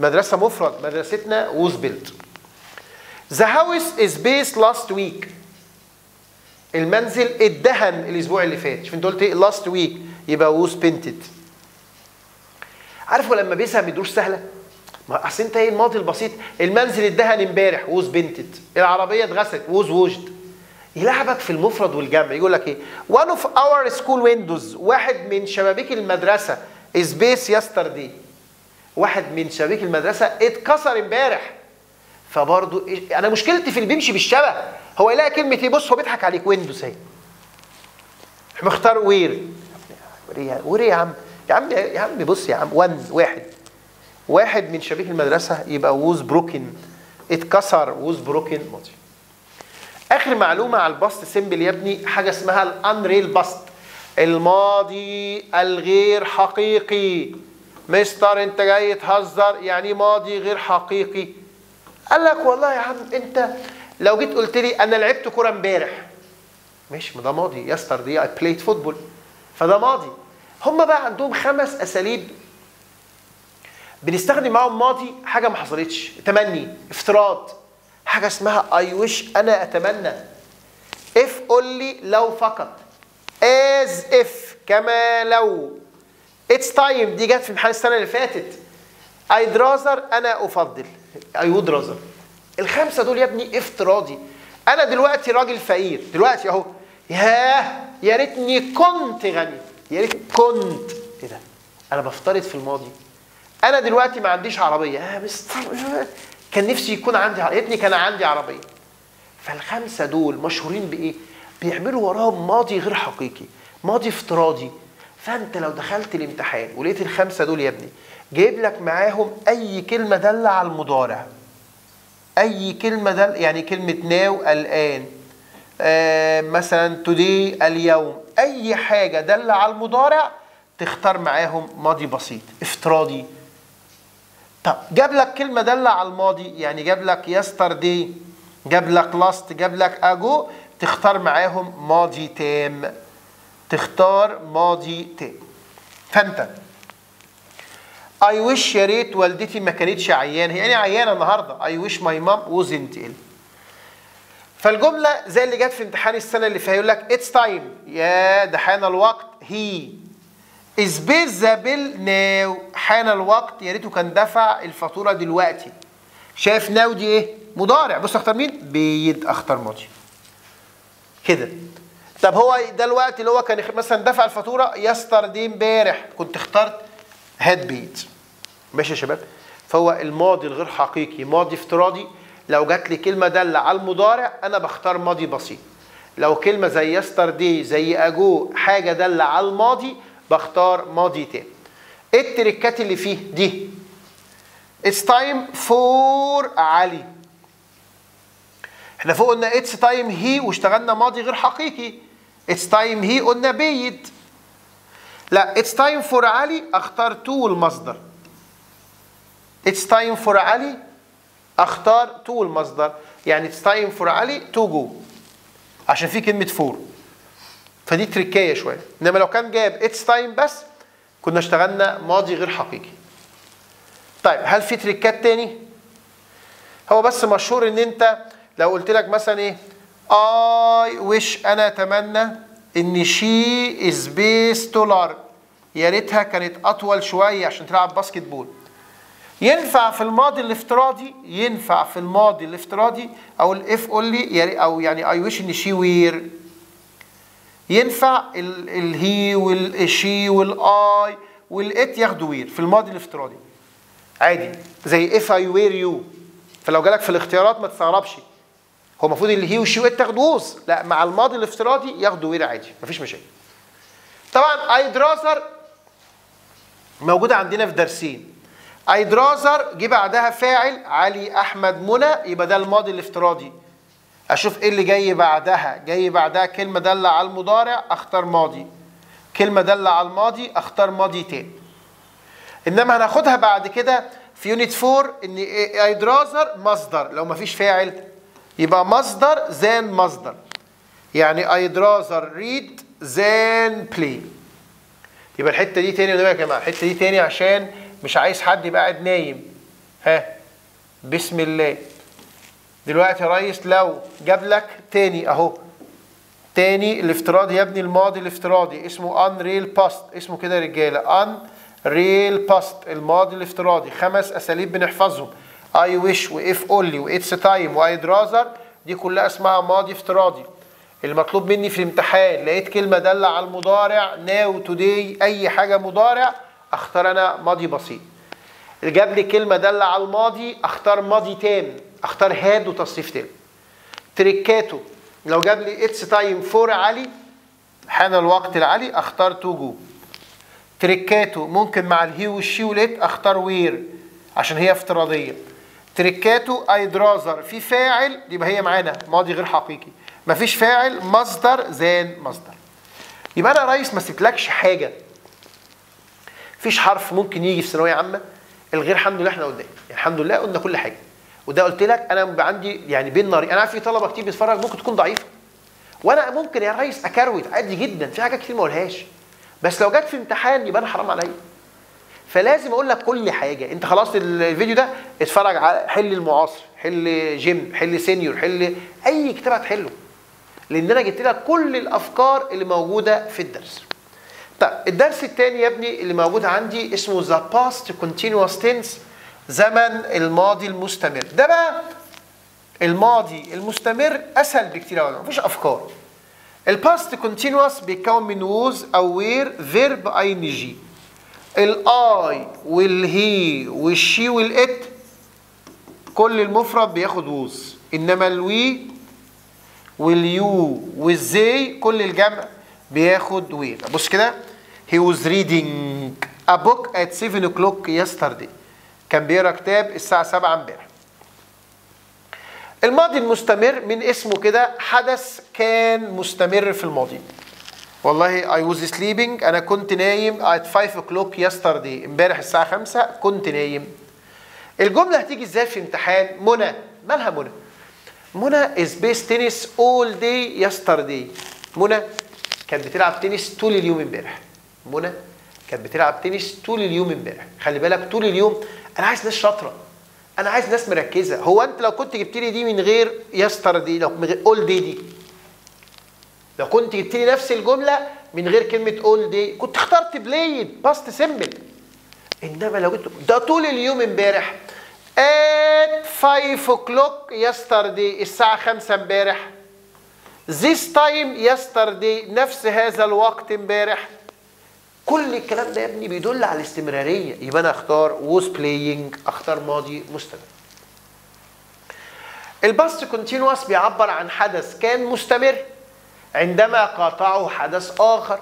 مدرسة مفرد. مدرستنا was built The house space last week. المنزل اتدهن الأسبوع اللي فات. شوف انت قلت إيه last week. يبقى was painted. عارف لما بيسهم دروس سهلة؟ ما اصل أنت إيه الماضي البسيط؟ المنزل اتدهن امبارح was painted العربية اتغسلت was washed. يلعبك في المفرد والجمع يقول لك إيه؟ One of our school windows واحد من شبابيك المدرسة. Space yesterday. واحد من شبابيك المدرسة اتكسر امبارح. فبرضه؟ أنا مشكلتي في اللي بيمشي بالشبه هو يلاقي كلمة إيه؟ بص هو بيضحك عليك. windows أهي. فيختار were. were يا عم. يا عم يا عم بص يا عم. One واحد. واحد من شبابيك المدرسة يبقى was broken. اتكسر was broken. ماضي آخر معلومة على ال past simple يا ابني حاجة اسمها ال unreal past. الماضي الغير حقيقي. مستر انت جاي تهزر. يعني ماضي غير حقيقي. قال لك والله يا عم انت لو جيت قلت لي أنا لعبت كورة امبارح. ماشي ما ده ماضي. yesterday I played football فده ماضي. هم بقى عندهم خمس أساليب بنستخدم معاهم ماضي حاجة ما حصلتش. تمني افتراض. حاجة اسمها I wish أنا أتمنى. if only لو فقط. as if كما لو. it's time دي جت في امتحان السنة اللي فاتت. ايد رازر أنا أفضل. اي وود رازر الخمسة دول يا ابني افتراضي. أنا دلوقتي راجل فقير. دلوقتي أهو. ياه يا ريتني كنت غني. يا ريت كنت. إيه ده؟ أنا بفترض في الماضي. أنا دلوقتي ما عنديش عربية. آه بس كان نفسي يكون عندي عربية. ريتني كان عندي عربية. فالخمسة دول مشهورين بإيه؟ بيعملوا وراهم ماضي غير حقيقي ماضي افتراضي. فأنت لو دخلت الامتحان ولقيت الخمسة دول يا ابني جايب لك معاهم أي كلمة دالة على المضارع. أي كلمة دل يعني كلمة ناو الآن آه مثلا تودي اليوم. أي حاجة دالة على المضارع تختار معاهم ماضي بسيط افتراضي. طب جاب لك كلمة دالة على الماضي يعني جاب لك يستردي جاب لك لاست جاب لك اجو تختار معاهم ماضي تام. تختار ماضي تام. فانت I wish يا ريت والدتي ما كانتش عيانة. يعني عيانة النهارده. I wish my mom wasn't ill فالجملة زي اللي جت في امتحان السنة اللي فاتت يقول لك it's time يا ده حان الوقت he space the bill now. حان الوقت يا ريته كان دفع الفاتورة دلوقتي. شايف ناو دي إيه؟ مضارع. بص اختار مين؟ بيد اختار ماضي. كده. طب هو ده الوقت اللي هو كان مثلا دفع الفاتورة؟ يستر دي امبارح. كنت اخترت هاد بيت ماشي يا شباب؟ فهو الماضي الغير حقيقي ماضي افتراضي. لو جات لي كلمة دالة على المضارع أنا بختار ماضي بسيط. لو كلمة زي يستر دي زي أجو حاجة دالة على الماضي بختار ماضي تاني. إيه التريكات اللي فيه دي؟ It's time for علي. إحنا فوق قلنا it's time he واشتغلنا ماضي غير حقيقي. it's time he قلنا paid لا it's time for علي اختار to المصدر. it's time for علي اختار to المصدر. يعني it's time for علي to go عشان في كلمة for فدي تريكاية شوية. إنما لو كان جاب it's time بس كنا اشتغلنا ماضي غير حقيقي. طيب هل في تريكات تاني؟ هو بس مشهور إن أنت لو قلت لك مثلا إيه I wish أنا أتمنى إن she space taller يا ريتها كانت أطول شوية عشان تلعب basketball ينفع في الماضي الافتراضي؟ ينفع في الماضي الافتراضي. أو ال if only أو يعني I wish إن she were ينفع الهي والشي والاي والات ياخدوا وير في الماضي الافتراضي عادي. زي if I were you فلو جالك في الاختيارات ما تستغربش. هو المفروض ال he وال she وال it تاخدوا was لا مع الماضي الافتراضي ياخدوا were عادي. مفيش مشاكل. طبعا I'd rather موجودة عندنا في درسين I'd rather جه بعدها فاعل علي أحمد منى يبقى ده الماضي الافتراضي أشوف إيه اللي جاي بعدها. جاي بعدها كلمة دالة على المضارع أختار ماضي. كلمة دالة على الماضي أختار ماضي تاني. إنما هناخدها بعد كده في unit 4 إن I'd rather مصدر. لو مفيش فاعل يبقى مصدر than مصدر. يعني I'd rather read than play يبقى الحتة دي تاني يا جماعة. الحتة دي تاني عشان مش عايز حد يبقى قاعد نايم. ها؟ بسم الله. دلوقتي يا ريس لو جاب لك تاني أهو. تاني الافتراضي يا ابني الماضي الافتراضي اسمه unreal past اسمه كده يا رجالة unreal past الماضي الافتراضي. خمس أساليب بنحفظهم. I wish و if only و it's time و I'd rather دي كلها اسمها ماضي افتراضي. المطلوب مني في الامتحان لقيت كلمة دالة على المضارع now today أي حاجة مضارع أختار أنا ماضي بسيط. جاب لي كلمة دالة على الماضي أختار ماضي تام. اختار had وتصريف ثالث تريكاته لو جاب لي it's time for علي حان الوقت لعلي اختار to go. تريكاته ممكن مع ال he وال she وال it اختار were عشان هي افتراضية. تريكاته I'd rather في فاعل يبقى هي معانا. ماضي غير حقيقي. مفيش فاعل مصدر than مصدر. يبقى أنا يا ريس ما سبتلكش حاجة. فيش حرف ممكن يجي في ثانوية عامة الغير الحمد لله إحنا قدام. يعني الحمد لله قلنا كل حاجة. وده قلت لك أنا عندي يعني بين ناري أنا عارف في طلبة كتير بيتفرج ممكن تكون ضعيفه وأنا ممكن يا ريس أكروت عادي جدا. في حاجات كتير ما أقولهاش. بس لو جت في امتحان يبقى أنا حرام عليا. فلازم أقول لك كل حاجة. أنت خلاص الفيديو ده اتفرج على حل المعاصر حل جيم حل سينيور حل أي كتاب هتحله. لأن أنا جبت لك كل الأفكار اللي موجودة في الدرس. طيب الدرس الثاني يا ابني اللي موجود عندي اسمه the past continuous tense زمن الماضي المستمر. ده بقى الماضي المستمر أسهل بكتير قوي مفيش أفكار. ال past continuous بيتكون من was أو were verb ing ال I وال he وال she وال it كل المفرد بياخد was إنما الوي واليو والزي كل الجمع بياخد were بص كده. He was reading a book at 7 o'clock yesterday. كان بيقرأ كتاب الساعة 7 امبارح. الماضي المستمر من اسمه كده حدث كان مستمر في الماضي. والله I was sleeping. أنا كنت نايم at 5 o'clock yesterday. امبارح الساعة 5 كنت نايم. الجملة هتيجي إزاي في امتحان؟ منى. مالها منى؟ منى space tennis all day yesterday. منى كانت بتلعب تنس طول اليوم امبارح. منى. كانت بتلعب تنس طول اليوم امبارح. خلي بالك طول اليوم أنا عايز ناس شاطرة. أنا عايز ناس مركزة. هو أنت لو كنت جبت لي دي من غير yesterday لو من غير all day دي لو كنت جبت لي نفس الجملة من غير كلمة all day كنت اخترت played past simple إنما لو جبت ده طول اليوم امبارح. At 5 o'clock yesterday الساعة 5 امبارح. This time yesterday نفس هذا الوقت امبارح. كل الكلام ده يا ابني بيدل على الاستمرارية. يبقى أنا أختار was playing أختار ماضي مستمر. ال past continuous بيعبر عن حدث كان مستمر عندما قاطعه حدث آخر.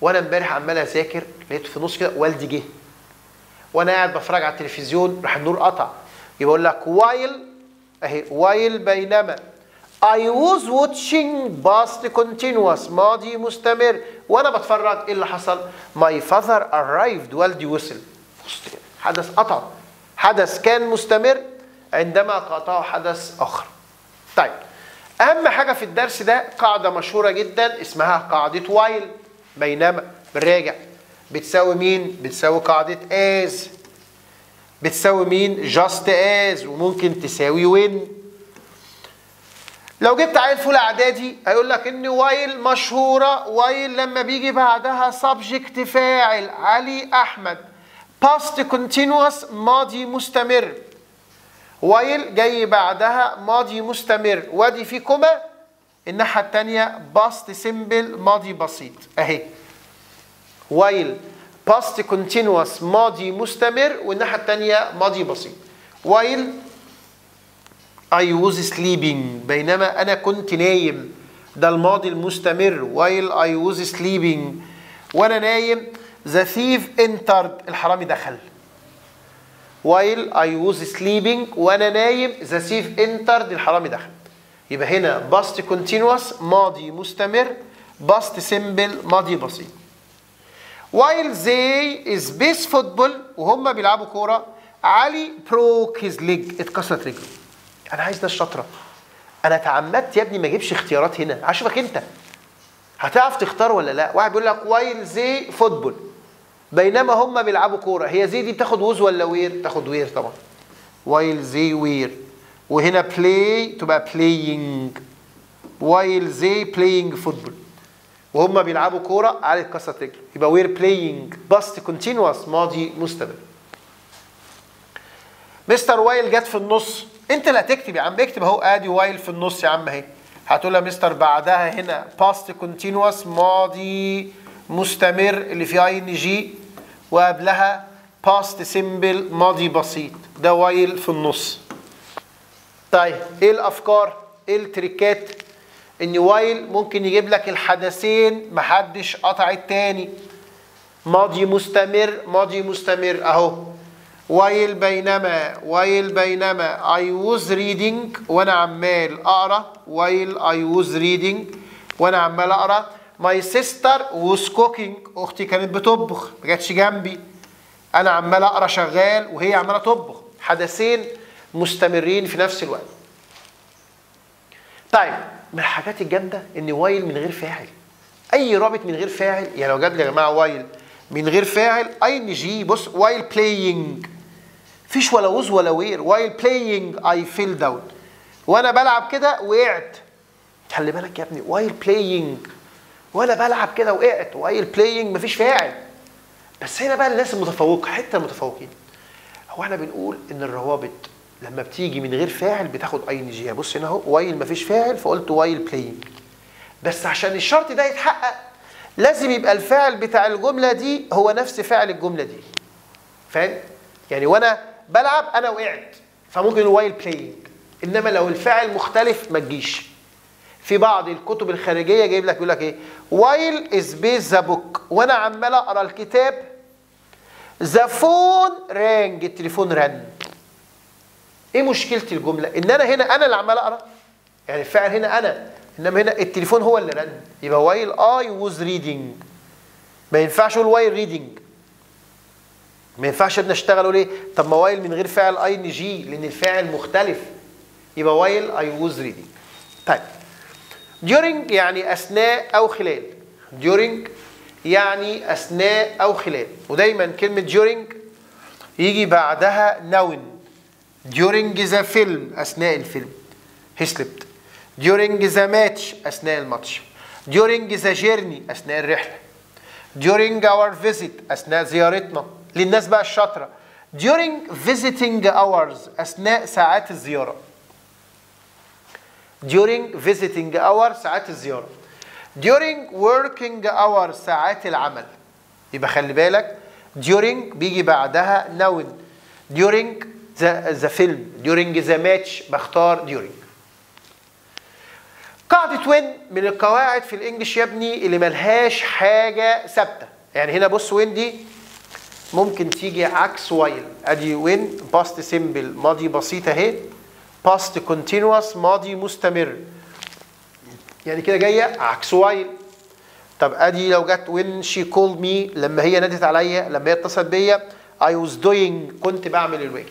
وأنا امبارح عمال أذاكر لقيت في نص كده والدي جه. وأنا قاعد بتفرج على التلفزيون راح النور قطع. يبقى أقول لك وايل أهي وايل بينما. I was watching past continuous ماضي مستمر وأنا بتفرج إيه اللي حصل؟ My father arrived والدي وصل. حدث قطع. حدث كان مستمر عندما قطعه حدث آخر. طيب أهم حاجة في الدرس ده قاعدة مشهورة جدا اسمها قاعدة while بينما بنراجع. بتساوي مين؟ بتساوي قاعدة as بتساوي مين؟ just as وممكن تساوي when لو جبت عيل في أولى اعدادي هيقول لك ان while مشهورة while لما بيجي بعدها subject فاعل علي أحمد. past continuous ماضي مستمر. while جاي بعدها ماضي مستمر. وادي في comma الناحية الثانية past simple ماضي بسيط. أهي. while. past continuous ماضي مستمر والناحية الثانية ماضي بسيط. while I was sleeping بينما أنا كنت نايم ده الماضي المستمر while I was sleeping وأنا نايم the thief entered الحرامي دخل while I was sleeping وأنا نايم the thief entered الحرامي دخل يبقى هنا past continuous ماضي مستمر past simple ماضي بسيط while they is base football وهم بيلعبوا كورة علي broke his leg اتكسرت رجله أنا عايز ناس شاطره أنا تعمدت يا ابني ما أجيبش اختيارات هنا. أشوفك أنت. هتعرف تختار ولا لا؟ واحد بيقول لك وايل زي فوتبول. بينما هم بيلعبوا كورة. هي they دي بتاخد was ولا were؟ تاخد were طبعا. while they were. وهنا play تبقى playing while they playing football. وهم بيلعبوا كورة علي اتكسرت رجله يبقى were playing past continuous ماضي مستمر. مستر while جت في النص. انت اللي هتكتب يا عم اكتب اهو ادي while في النص يا عم اهي. هتقول يا مستر بعدها هنا past continuous ماضي مستمر اللي فيه ing وقبلها past simple ماضي بسيط. ده while في النص. طيب إيه الافكار إيه التريكات ان while ممكن يجيب لك الحدثين محدش قطع التاني؟ ماضي مستمر ماضي مستمر. اهو. while بينما while بينما I was reading وأنا عمال أقرأ while I was reading وأنا عمال أقرأ. My sister was cooking أختي كانت بتطبخ ما جاتش جنبي. أنا عمال أقرأ شغال وهي عمالة تطبخ. حدثين مستمرين في نفس الوقت. طيب من الحاجات الجامدة إن while من غير فاعل. أي رابط من غير فاعل يعني لو جاب لي يا جماعة while من غير فاعل ing بص while playing فيش ولا was ولا were. while playing I fell down وأنا بلعب كده وقعت. خلي بالك يا ابني while playing وأنا بلعب كده وقعت. while playing مفيش فاعل. بس هنا بقى الناس المتفوقة حتة المتفوقين. هو إحنا بنقول إن الروابط لما بتيجي من غير فاعل بتاخد ing بص هنا أهو while مفيش فاعل فقلت while playing بس عشان الشرط ده يتحقق لازم يبقى الفاعل بتاع الجملة دي هو نفس فاعل الجملة دي. فاهم؟ يعني وأنا بلعب أنا وقعت. فممكن while playing إنما لو الفاعل مختلف ما تجيش. في بعض الكتب الخارجية جايب لك يقول لك إيه؟ while space the book وأنا عمال أقرأ الكتاب the phone rang التليفون رن. إيه مشكلة الجملة؟ إن أنا هنا أنا اللي عمال أقرأ. يعني الفاعل هنا أنا. إنما هنا التليفون هو اللي رن. يبقى while I was reading ما ينفعش أقول while reading ما ينفعش ابني اشتغله ليه طب ما while من غير فاعل ing لأن الفاعل مختلف. يبقى while I was reading طيب. During يعني أثناء أو خلال. During يعني أثناء أو خلال. ودايما كلمة during يجي بعدها noun. During the film أثناء الفيلم. He slept during the match أثناء الماتش. During the journey أثناء الرحلة. During our visit أثناء زيارتنا. للناس بقى الشاطره during visiting hours أثناء ساعات الزيارة. During visiting hour ساعات الزيارة. During working hour ساعات العمل. يبقى خلي بالك during بيجي بعدها noun. During the, the film. During the match بختار during. قاعدة when؟ من القواعد في ال English يا ابني اللي ملهاش حاجة ثابتة. يعني هنا بص when دي؟ ممكن تيجي عكس while أدي when past simple ماضي بسيط أهي. past continuous ماضي مستمر. يعني كده جاية عكس while طب أدي لو جت when she called me. لما هي نادت عليا لما هي اتصلت بيا I was doing كنت بعمل الواجب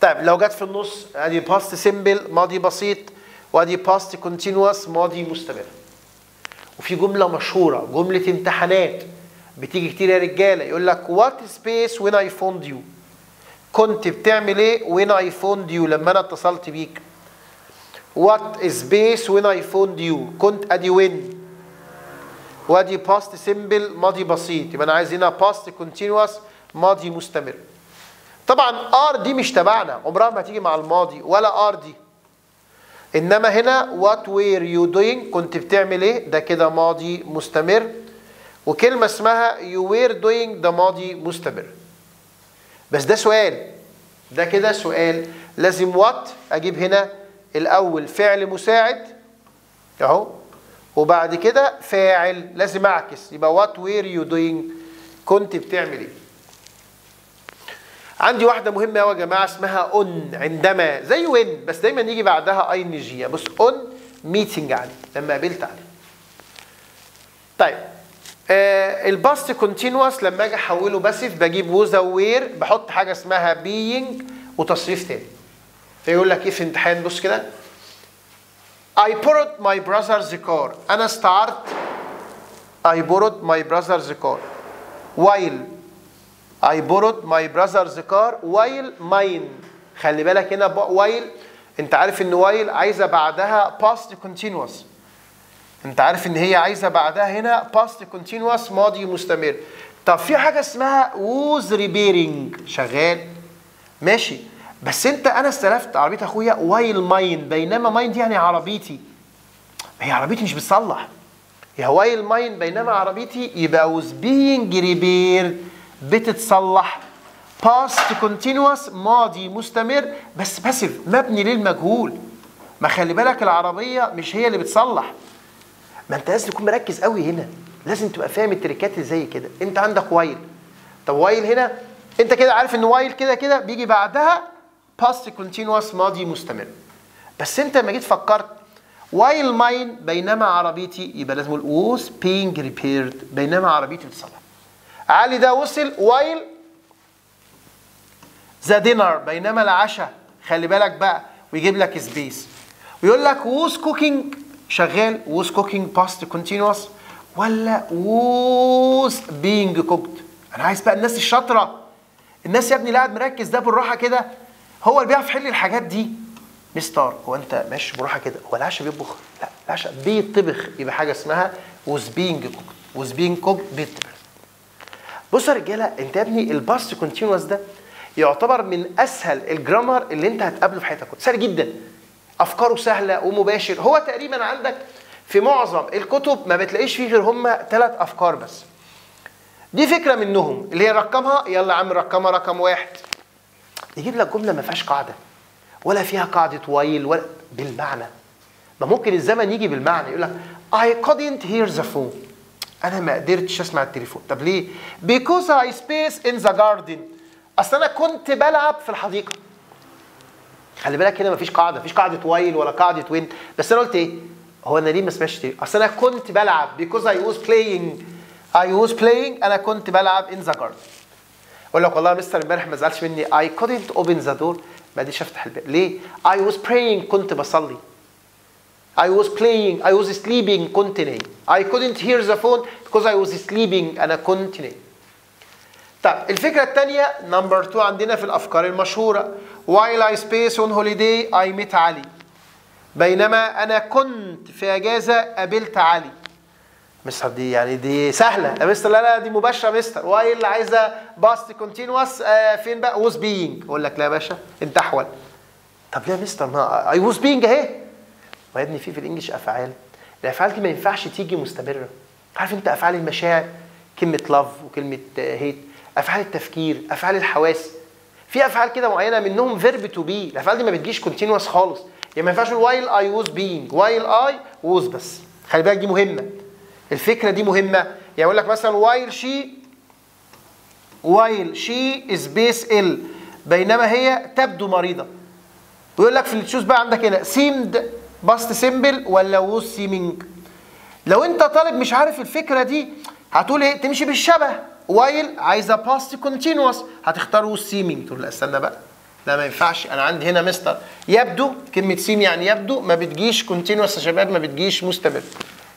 طيب لو جت في النص أدي past simple ماضي بسيط. وأدي past continuous ماضي مستمر. وفي جملة مشهورة جملة امتحانات. بتيجي كتير يا رجالة يقول لك what space when I phoned you كنت بتعمل إيه when I phoned you لما أنا اتصلت بيك. What space when I phoned you كنت أدي when وأدي past simple ماضي بسيط. يبقى أنا عايز هنا past continuous ماضي مستمر. طبعا are دي مش تبعنا عمرها ما هتيجي مع الماضي ولا are دي إنما هنا what were you doing كنت بتعمل إيه؟ ده كده ماضي مستمر. وكلمة اسمها you were doing ده ماضي مستمر بس ده سؤال. ده كده سؤال. لازم what أجيب هنا الأول فعل مساعد. أهو. وبعد كده فاعل. لازم أعكس. يبقى what were you doing كنت بتعمل إيه؟ عندي واحدة مهمة قوي يا جماعة اسمها on عندما. زي when بس دايما يجي بعدها ing بص on meeting علي لما قابلت علي طيب. ال past continuous لما أجي أحوله passive بجيب was were بحط حاجة اسمها being وتصريف تاني. فيقول لك إيه في امتحان بص كده. I borrowed my brother's car. أنا استعرت I borrowed my brother's car. While I borrowed my brother's car while mine. خلي بالك هنا while. انت عارف إن while عايزة بعدها past continuous. انت عارف ان هي عايزة بعدها هنا past continuous ماضي مستمر. طب في حاجة اسمها was repairing شغال؟ ماشي. بس انت أنا استلفت عربية اخويا while mine بينما mine دي يعني عربيتي. هي عربيتي مش بتصلح. يا while mine بينما عربيتي يبقى was being repaired بتتصلح. past continuous ماضي مستمر بس passive مبني للمجهول. ما خلي بالك العربية مش هي اللي بتصلح. ما انت لازم تكون مركز قوي هنا. لازم تبقى فاهم التريكات اللي زي كده. انت عندك while طب while هنا انت كده عارف ان while كده كده بيجي بعدها past continuous ماضي مستمر. بس انت لما جيت فكرت while mine بينما عربيتي يبقى لازم أقول was being repaired بينما عربيتي بتصلح. علي ده وصل while the dinner بينما العشاء. خلي بالك بقى ويجيب لك space ويقول لك was cooking شغال was cooking past continuous ولا was being cooked أنا عايز بقى الناس الشاطرة. الناس يا ابني اللي قاعد مركز ده بالراحة كده هو اللي بيعرف يحل الحاجات دي. مستر هو أنت ماشي بالراحة كده؟ هو العشاء بيطبخ؟ لا العشاء بيطبخ. يبقى حاجة اسمها was being cooked was being cooked بيطبخ. بصوا يا رجالة أنت يا ابني ال past continuous ده يعتبر من أسهل ال grammar اللي أنت هتقابله في حياتك. سهل جدا. أفكاره سهلة ومباشر. هو تقريبا عندك في معظم الكتب ما بتلاقيش فيه غير هم ثلاث أفكار بس. دي فكرة منهم اللي هي رقمها يلا يا عم رقمها رقم واحد. يجيب لك جملة ما فيهاش قاعدة ولا فيها قاعدة وايل ولا بالمعنى. ما ممكن الزمن يجي بالمعنى يقول لك I couldn't hear the phone. أنا ما قدرتش أسمع التليفون. طب ليه؟ Because I space in the garden. أصل أنا كنت بلعب في الحديقة. خلي بالك هنا مفيش قاعدة مفيش قاعدة وايل ولا قاعدة وين بس أنا قلت إيه؟ هو أنا ليه ما سمعتش أصل أنا كنت بلعب because I was playing I was playing أنا كنت بلعب in the garden. أقول لك والله مستر امبارح ما زعلش مني. I couldn't open the door. ما قدرتش أفتح الباب. ليه؟ I was praying كنت بصلي. I was playing I was sleeping كنت نايم. I couldn't hear the phone because I was sleeping أنا كنت نايم. طب الفكرة الثانية نمبر 2 عندنا في الأفكار المشهورة while I space on holiday I met علي. بينما أنا كنت في أجازة قابلت علي. مستر دي يعني دي سهلة. يا مستر لا لا دي مباشرة مستر. while عايزة past continuous آه فين بقى؟ was being. أقول لك لا يا باشا أنت أحول. طب ليه يا مستر ما I was being أهي. ويا ابني في في ال English أفعال. الأفعال دي ما ينفعش تيجي مستمرة. عارف أنت أفعال المشاعر؟ كلمة love وكلمة hate أفعال التفكير أفعال الحواس. في أفعال كده معينة منهم verb to be الأفعال دي ما بتجيش continuous خالص. يعني ما ينفعش while I was being while I was بس. خلي بالك دي مهمة. الفكرة دي مهمة. يعني يقول لك مثلا while she while she space ill بينما هي تبدو مريضة. ويقول لك في ال choose بقى عندك هنا seemed past simple ولا was seeming لو أنت طالب مش عارف الفكرة دي هتقول إيه؟ تمشي بالشبه. while عايزة past continuous هتختار was seeming تقول لا استنى بقى. لا ما ينفعش. أنا عندي هنا مستر يبدو كلمة seem يعني يبدو ما بتجيش continuous يا شباب ما بتجيش مستمر.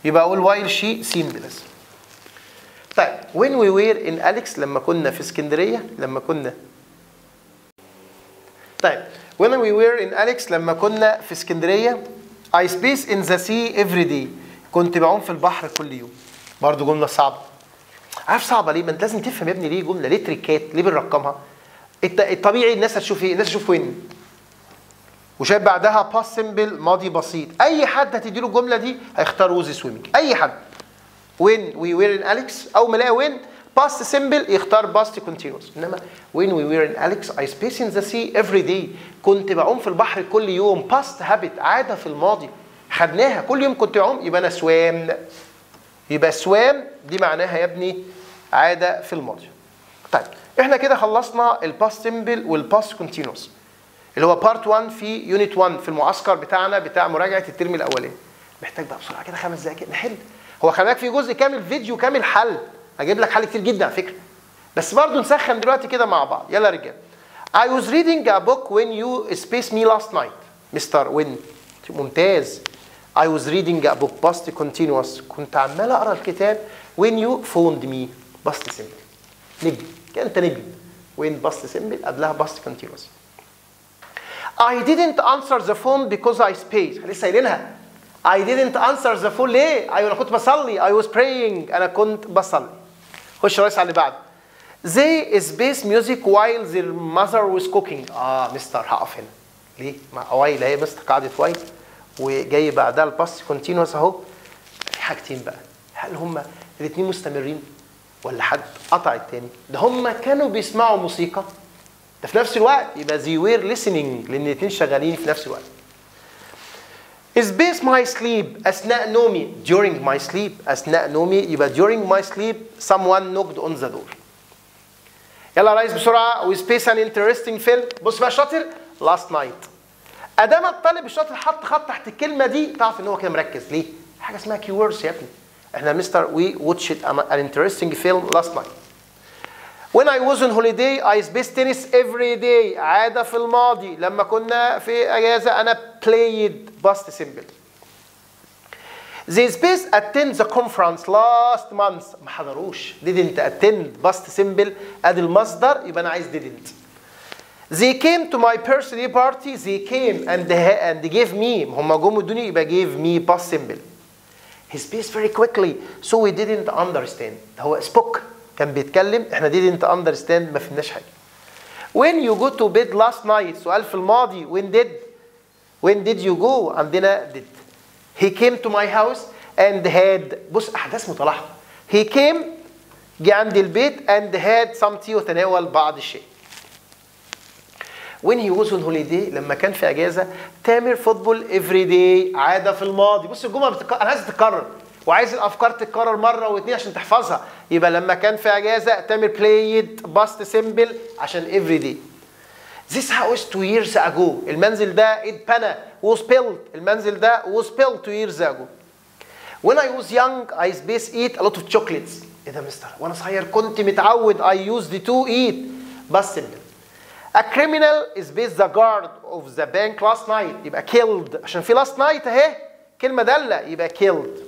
يبقى أقول while she seemed بس. طيب when we were in Alex لما كنا في اسكندرية لما كنا. طيب when we were in Alex لما كنا في اسكندرية I space in the sea every day. كنت بعوم في البحر كل يوم. برضه جملة صعبة. عارف صعبة ليه؟ ما انت لازم تفهم يا ابني ليه جملة ليه تريكات ليه بنرقمها؟ الطبيعي الناس هتشوف إيه؟ الناس هتشوف when؟ وشايف بعدها past simple ماضي بسيط. أي حد هتديله الجملة دي هيختار was swimming أي حد. when؟ we were in Alex أول ما الاقي when؟ past simple يختار past continuous إنما when we were in Alex I space in the sea every day كنت بعوم في البحر كل يوم. past habit عادة في الماضي. خدناها. كل يوم كنت بعوم يبقى أنا swam يبقى swam دي معناها يا ابني عادة في الماضي. طيب إحنا كده خلصنا ال past simple وال past continuous اللي هو part 1 في unit 1 في المعسكر بتاعنا بتاع مراجعة الترم الأولاني. محتاج بقى بسرعة كده خمس دقايق نحل. هو خلي بالك في جزء كامل فيديو كامل حل. هجيب لك حل كتير جدا على فكرة. بس برضه نسخن دلوقتي كده مع بعض. يلا يا رجاله I was reading a book when you spaced me last night مستر when ممتاز. I was reading a book past continuous. كنت عمال أقرأ الكتاب when you phoned me. Past simple نجم. كده أنت نجم. when past simple قبلها past continuous. I didn't answer the phone because I spaced. لسه قايلينها. I didn't answer the phone. ليه؟ أيوه أنا كنت بصلي. I was praying. أنا كنت بصلي. خش ريس على اللي بعده They space music while their mother was cooking. آه مستر هقف هنا. ليه؟ مع while اهي مستر قاعدة while وجاي بعدها ال past continuous أهو. في حاجتين بقى. هل هما الاثنين مستمرين؟ ولا حد قطع التاني؟ ده هما كانوا بيسمعوا موسيقى. ده في نفس الوقت يبقى they were listening لأن الاثنين شغالين في نفس الوقت. Space my sleep أثناء نومي؟ During my sleep أثناء نومي. يبقى during my sleep someone knocked on the door. يلا يا ريس بسرعة we space an interesting film. بص بقى شاطر last night. أدام الطالب الشاطر حط خط تحت الكلمة دي تعرف إن هو كده مركز. ليه؟ حاجة اسمها ووردز يا ابني. احنا مستر we watched an interesting film last night When I was on holiday I spaced tennis every day عادة في الماضي لما كنا في أجازة أنا played past simple They space attend the conference last month ما حضروش didn't attend past simple ادي المصدر يبقى أنا عايز didn't They came to my birthday party they came and and gave me هم جم ادوني يبقى gave me past simple He spaced very quickly so we didn't understand هو spoke كان بيتكلم احنا didn't understand ما فهمناش حاجه when you go to bed last night سؤال في الماضي when did when did you go عندنا did he came to my house and had بص احداث متلاحقه he came جه عندي البيت and had some tea وتناول بعض الشيء He was on holiday لما كان في إجازة تامر فوتبول every day عادة في الماضي. بص الجمله بتتكرر أنا عايز تتكرر. وعايز الأفكار تتكرر مرة واثنين عشان تحفظها. يبقى لما كان في إجازة تامر played past simple عشان every day. This house two years ago. المنزل ده اتبنى was built. المنزل ده was built two years ago. When I was young I space eat a lot of chocolates. إيه ده مستر وأنا صغير كنت متعود I used to eat بس A criminal is based the guard of the bank last night. يبقى killed. عشان في last night اهي كلمة دالة يبقى killed.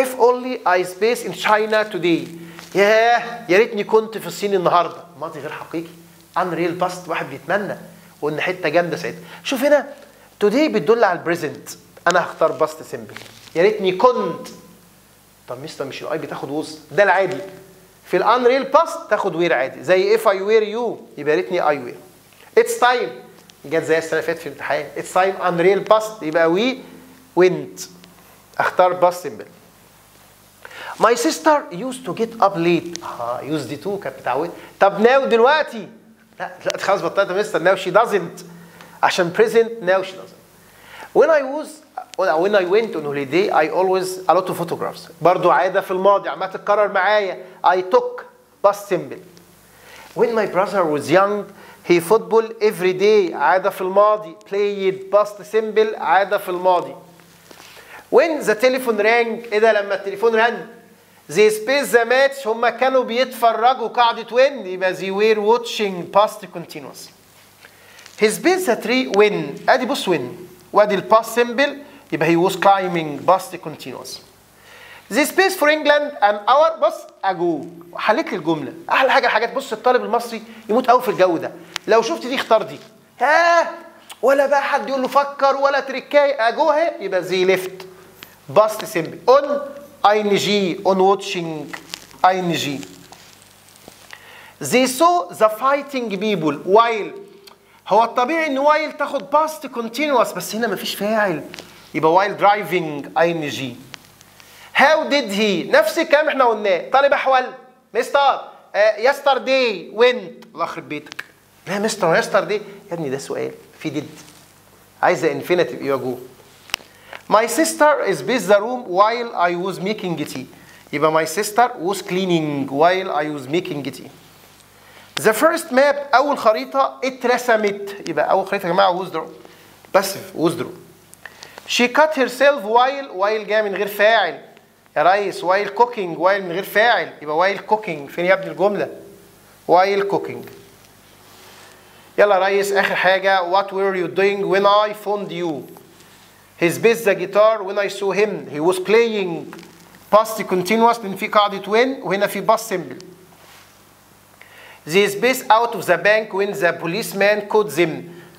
If only I space in China today. ياه يا ريتني كنت في الصين النهارده. ماضي غير حقيقي. Unreal past واحد بيتمنى. وإن حتة جامدة ساعتها. شوف هنا today بتدل على ال present أنا هختار past simple يا ريتني كنت. طب مستر مش ال I بتاخد was؟ ده العادي. في ال unreal past تاخد were عادي. زي if I were you يبقى ريتني I were. It's time. جت زي السنة اللي في الامتحان it's time. unreal past يبقى we went. أختار past simple My sister used to get up late. آه used to كانت متعوده طب ناو دلوقتي؟ لا لا خلاص بطلت يا مستر ناو she doesn't. عشان present now she doesn't. when I was when I went on holiday I always a lot of photographs برضو عادة في الماضي عمالة تتكرر معايا I took past simple when my brother was young he football every day عادة في الماضي played past simple عادة في الماضي when the telephone rang ايه ده لما التليفون رن they space the match هم كانوا بيتفرجوا قاعدة when يبقى they were watching past continuous he spaced the tree when ادي بص when وادي ال past simple يبقى he was climbing past continuous. The space for England an hour بص ago حليت لي الجملة. أحلى حاجة الحاجات بص الطالب المصري يموت قوي في الجو ده. لو شفت دي اختار دي. ها؟ ولا بقى حد يقول له فكر ولا تركاي أجو أهي يبقى they left. past simple on ing on watching ing They saw the fighting people while هو الطبيعي إن while تاخد past continuous بس هنا مفيش فاعل. يبقى while driving ing How did he نفس الكلام إحنا قلناه. طالب احول مستر. yesterday went الله يخرب بيتك. لا مستر يسترداي يا ابني ده سؤال. في did عايزة infinitive يبقى جوه My sister space the room while I was making tea. يبقى my sister was cleaning while I was making tea. The first map أول خريطة اترسمت يبقى أول خريطة يا was drawn بس was drawn She cut herself while while جاية من غير فاعل يا ريس while cooking while من غير فاعل يبقى while cooking فين يا ابني الجملة while cooking يلا يا ريس آخر حاجة what were you doing when I phoned you He bass the guitar when I saw him he was playing past continuous لأن في قاعدة when وهنا في past simple They space out of the bank when the policeman caught them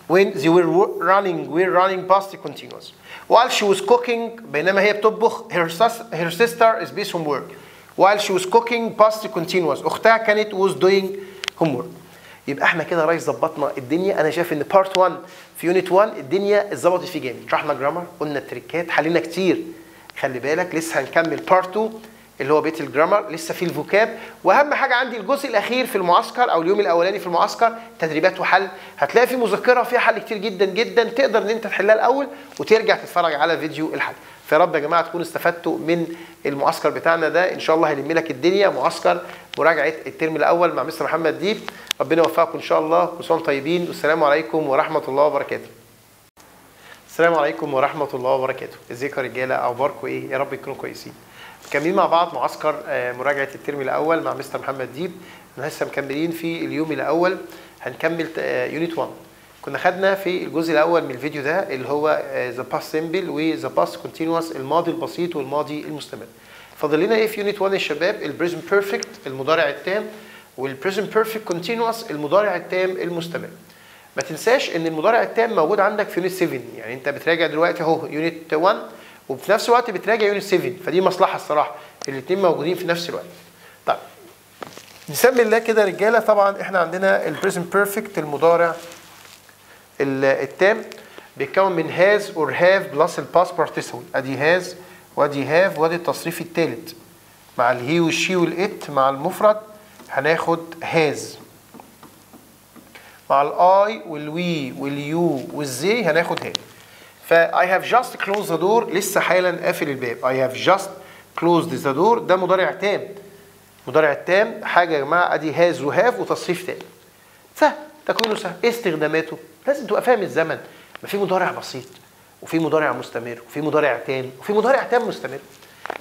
when they were running were running past continuous while she was cooking بينما هي بتطبخ her, sis- her sister is based homework while she was cooking past continuous اختها كانت was doing homework يبقى احنا كده يا ريس ظبطنا الدنيا انا شايف ان بارت 1 في يونت 1 الدنيا اتظبطت فيه جامد شرحنا جرامر قلنا التريكات حلينا كتير خلي بالك لسه هنكمل بارت 2 اللي هو بيت الجرامر لسه في الفوكاب. وأهم حاجة عندي الجزء الأخير في المعسكر أو اليوم الأولاني في المعسكر تدريبات وحل. هتلاقي في مذكرة فيها حل كتير جدا جدا تقدر إن أنت تحلها الأول وترجع تتفرج على فيديو الحل. فيا رب يا جماعة تكونوا استفدتوا من المعسكر بتاعنا ده. إن شاء الله هيلم لك الدنيا. معسكر مراجعة الترم الأول مع مستر محمد ديب. ربنا يوفقكم إن شاء الله. كل سنه طيبين. والسلام عليكم ورحمة الله وبركاته. السلام عليكم ورحمة الله وبركاته. إزيكم يا رجالة؟ أخباركم إيه؟ يا رب تكونوا كويسين. مكملين مع بعض معسكر آه، مراجعة الترم الأول مع مستر محمد ديب. لسه مكملين في اليوم الأول. هنكمل unit 1 كنا خدنا في الجزء الأول من الفيديو ده اللي هو the past simple و the past continuous الماضي البسيط والماضي المستمر. فاضل لنا إيه في unit 1 يا شباب؟ ال present perfect المضارع التام وال present perfect continuous المضارع التام المستمر. ما تنساش إن المضارع التام موجود عندك في unit 7 يعني أنت بتراجع دلوقتي أهو unit 1 وفي نفس الوقت بتراجع unit 7 فدي مصلحة الصراحة. الاثنين موجودين في نفس الوقت. طيب. نسمي الله كده رجالة طبعا إحنا عندنا ال present perfect المضارع ال- التام بيتكون من has or have plus ال past participle أدي has وأدي have وأدي التصريف الثالث مع ال he وال she وال it مع المفرد هناخد هاز مع الاي والوي واليو والزي هناخد هاف فا I have just closed the door. لسه حالا قافل الباب. I have just closed the door. ده مضارع تام. مضارع التام حاجة يا جماعة أدي هاز وهاف وتصريف تاني سهل تكوينه سهل. إيه استخداماته؟ لازم تبقى فاهم الزمن. ما في مضارع بسيط وفي مضارع مستمر وفي مضارع تام وفي مضارع تام مستمر.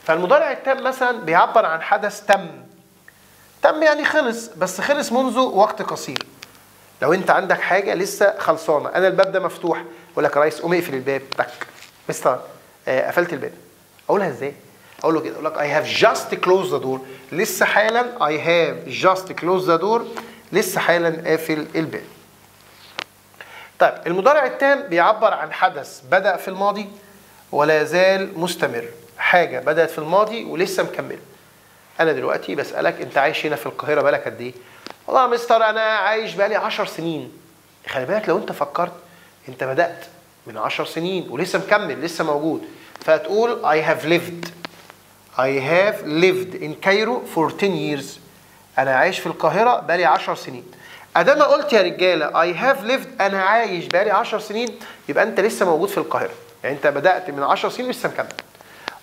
فالمضارع التام مثلا بيعبر عن حدث تم. تم يعني خلص بس خلص منذ وقت قصير. لو أنت عندك حاجة لسه خلصانة. أنا الباب ده مفتوح. أقول لك يا ريس قوم اقفل الباب تك مستر آه قفلت الباب. أقولها إزاي؟ أقول له كده أقول لك I have just closed the door. لسه حالا I have just closed the door. لسه حالا قافل الباب. طيب المضارع التام بيعبر عن حدث بدأ في الماضي ولا يزال مستمر. حاجة بدأت في الماضي ولسه مكملة. أنا دلوقتي بسألك أنت عايش هنا في القاهرة بالك قد إيه؟ والله يا مستر أنا عايش بقالي 10 سنين. خلي بالك لو أنت فكرت أنت بدأت من 10 سنين ولسه مكمل لسه موجود. فتقول I have lived. I have lived in Cairo for 10 years. أنا عايش في القاهرة بقالي 10 سنين. أدام قلت يا رجالة I have lived أنا عايش بقالي 10 سنين يبقى أنت لسه موجود في القاهرة. يعني أنت بدأت من 10 سنين ولسه مكمل.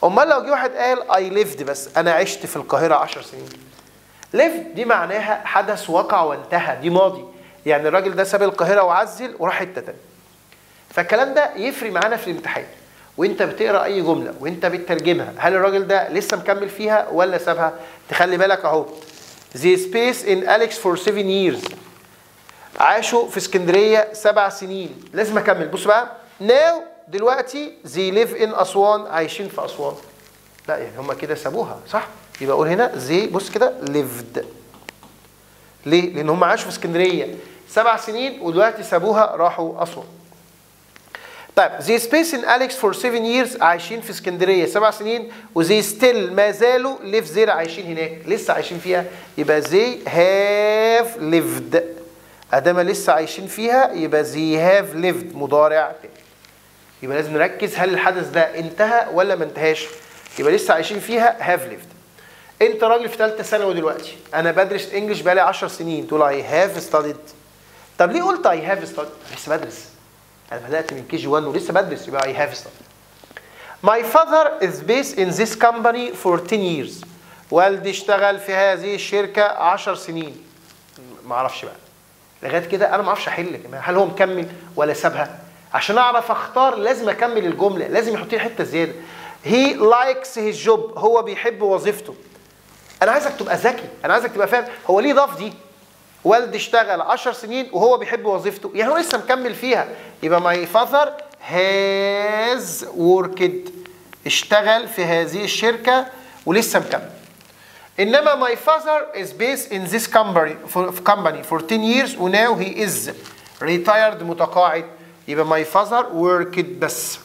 أمال لو جه واحد قال I lived بس أنا عشت في القاهرة 10 سنين. ليفد دي معناها حدث وقع وانتهى دي ماضي. يعني الراجل ده ساب القاهرة وعزل وراح حتة تانية. فالكلام ده يفرق معانا في الامتحان. وانت بتقرأ أي جملة وانت بتترجمها هل الراجل ده لسه مكمل فيها ولا سابها؟ تخلي بالك أهو. The space in Alex for seven years. عاشوا في اسكندرية سبع سنين. لازم أكمل. بص بقى. Now دلوقتي they live in أسوان عايشين في أسوان. لا يعني هم كده سابوها صح؟ يبقى أقول هنا they بص كده lived. ليه؟ لأن هم عاشوا في اسكندرية سبع سنين ودلوقتي سابوها راحوا أسوان. طيب they space in Alex for 7 years عايشين في اسكندرية سبع سنين و they still ما زالوا live there عايشين هناك لسه عايشين فيها يبقى they have lived أدام لسه عايشين فيها يبقى they have lived مضارع يبقى لازم نركز هل الحدث ده انتهى ولا ما انتهاش؟ يبقى لسه عايشين فيها have lived انت راجل في ثالثه ثانوي دلوقتي أنا بدرس English بقالي 10 سنين تقول I have studied طب ليه قلت I have studied لسه بدرس. أنا بدأت من KG 1 ولسه بدرس يبقى I have My father space in this company for 10 years. والدي اشتغل في هذه الشركة 10 سنين. ما أعرفش بقى. لغاية كده أنا ما أعرفش أحل هل هو مكمل ولا سابها؟ عشان أعرف أختار لازم أكمل الجملة، لازم يحط لي حتة زيادة. He likes his job، هو بيحب وظيفته. أنا عايزك تبقى ذكي، أنا عايزك تبقى فاهم هو ليه ضاف دي؟ والدي اشتغل 10 سنين وهو بيحب وظيفته، يعني هو لسه مكمل فيها. يبقى my father has worked اشتغل في هذه الشركة ولسه مكمل. إنما my father is based in this company for, company for 10 years و now he is retired متقاعد. يبقى my father worked بس.